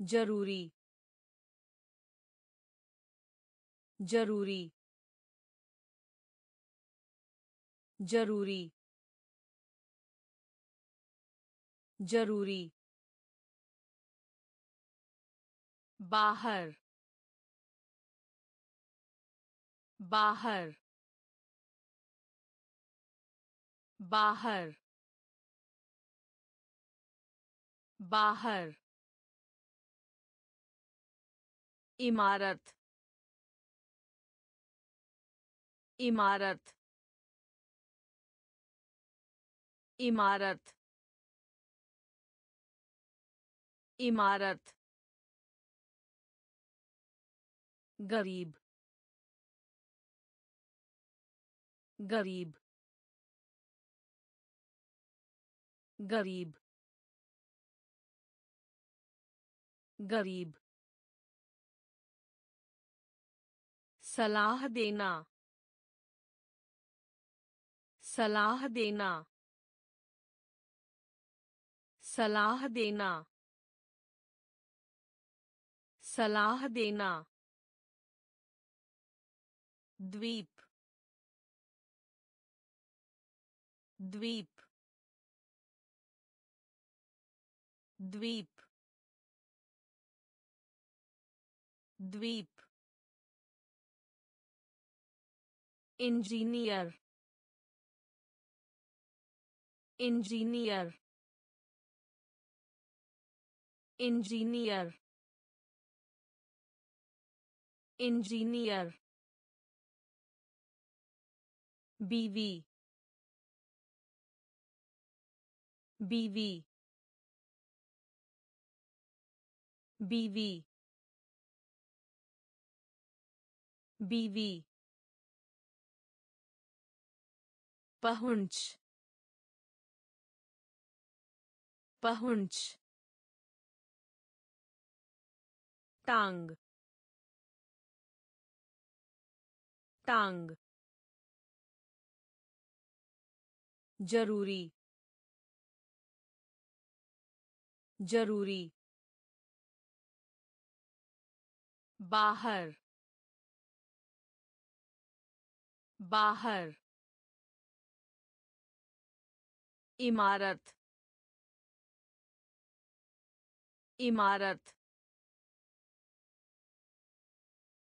ज़रूरी. ज़रूरी. ज़रूरी. ज़रूरी। बाहर। बाहर। बाहर। बाहर। इमारत। इमारत। इमारत। इमारत। गरीब। गरीब। गरीब। गरीब। सलाह देना। सलाह देना। सलाह देना। सलाह देना। द्वीप। द्वीप। द्वीप। द्वीप। इंजीनियर। इंजीनियर। इंजीनियर। इंजीनियर बीवी बीवी बीवी बीवी पहुँच पहुँच टांग टांग ज़रूरी। ज़रूरी। बाहर। बाहर। इमारत। इमारत।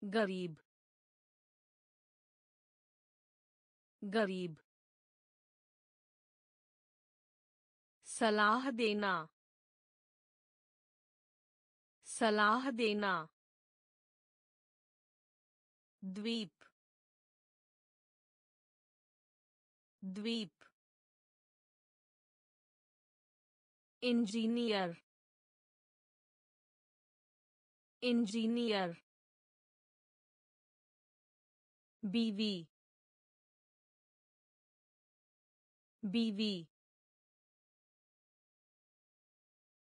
गरीब। गरीब। सलाह देना। सलाह देना। द्वीप। द्वीप। इंजीनियर। इंजीनियर। बीवी। बीवी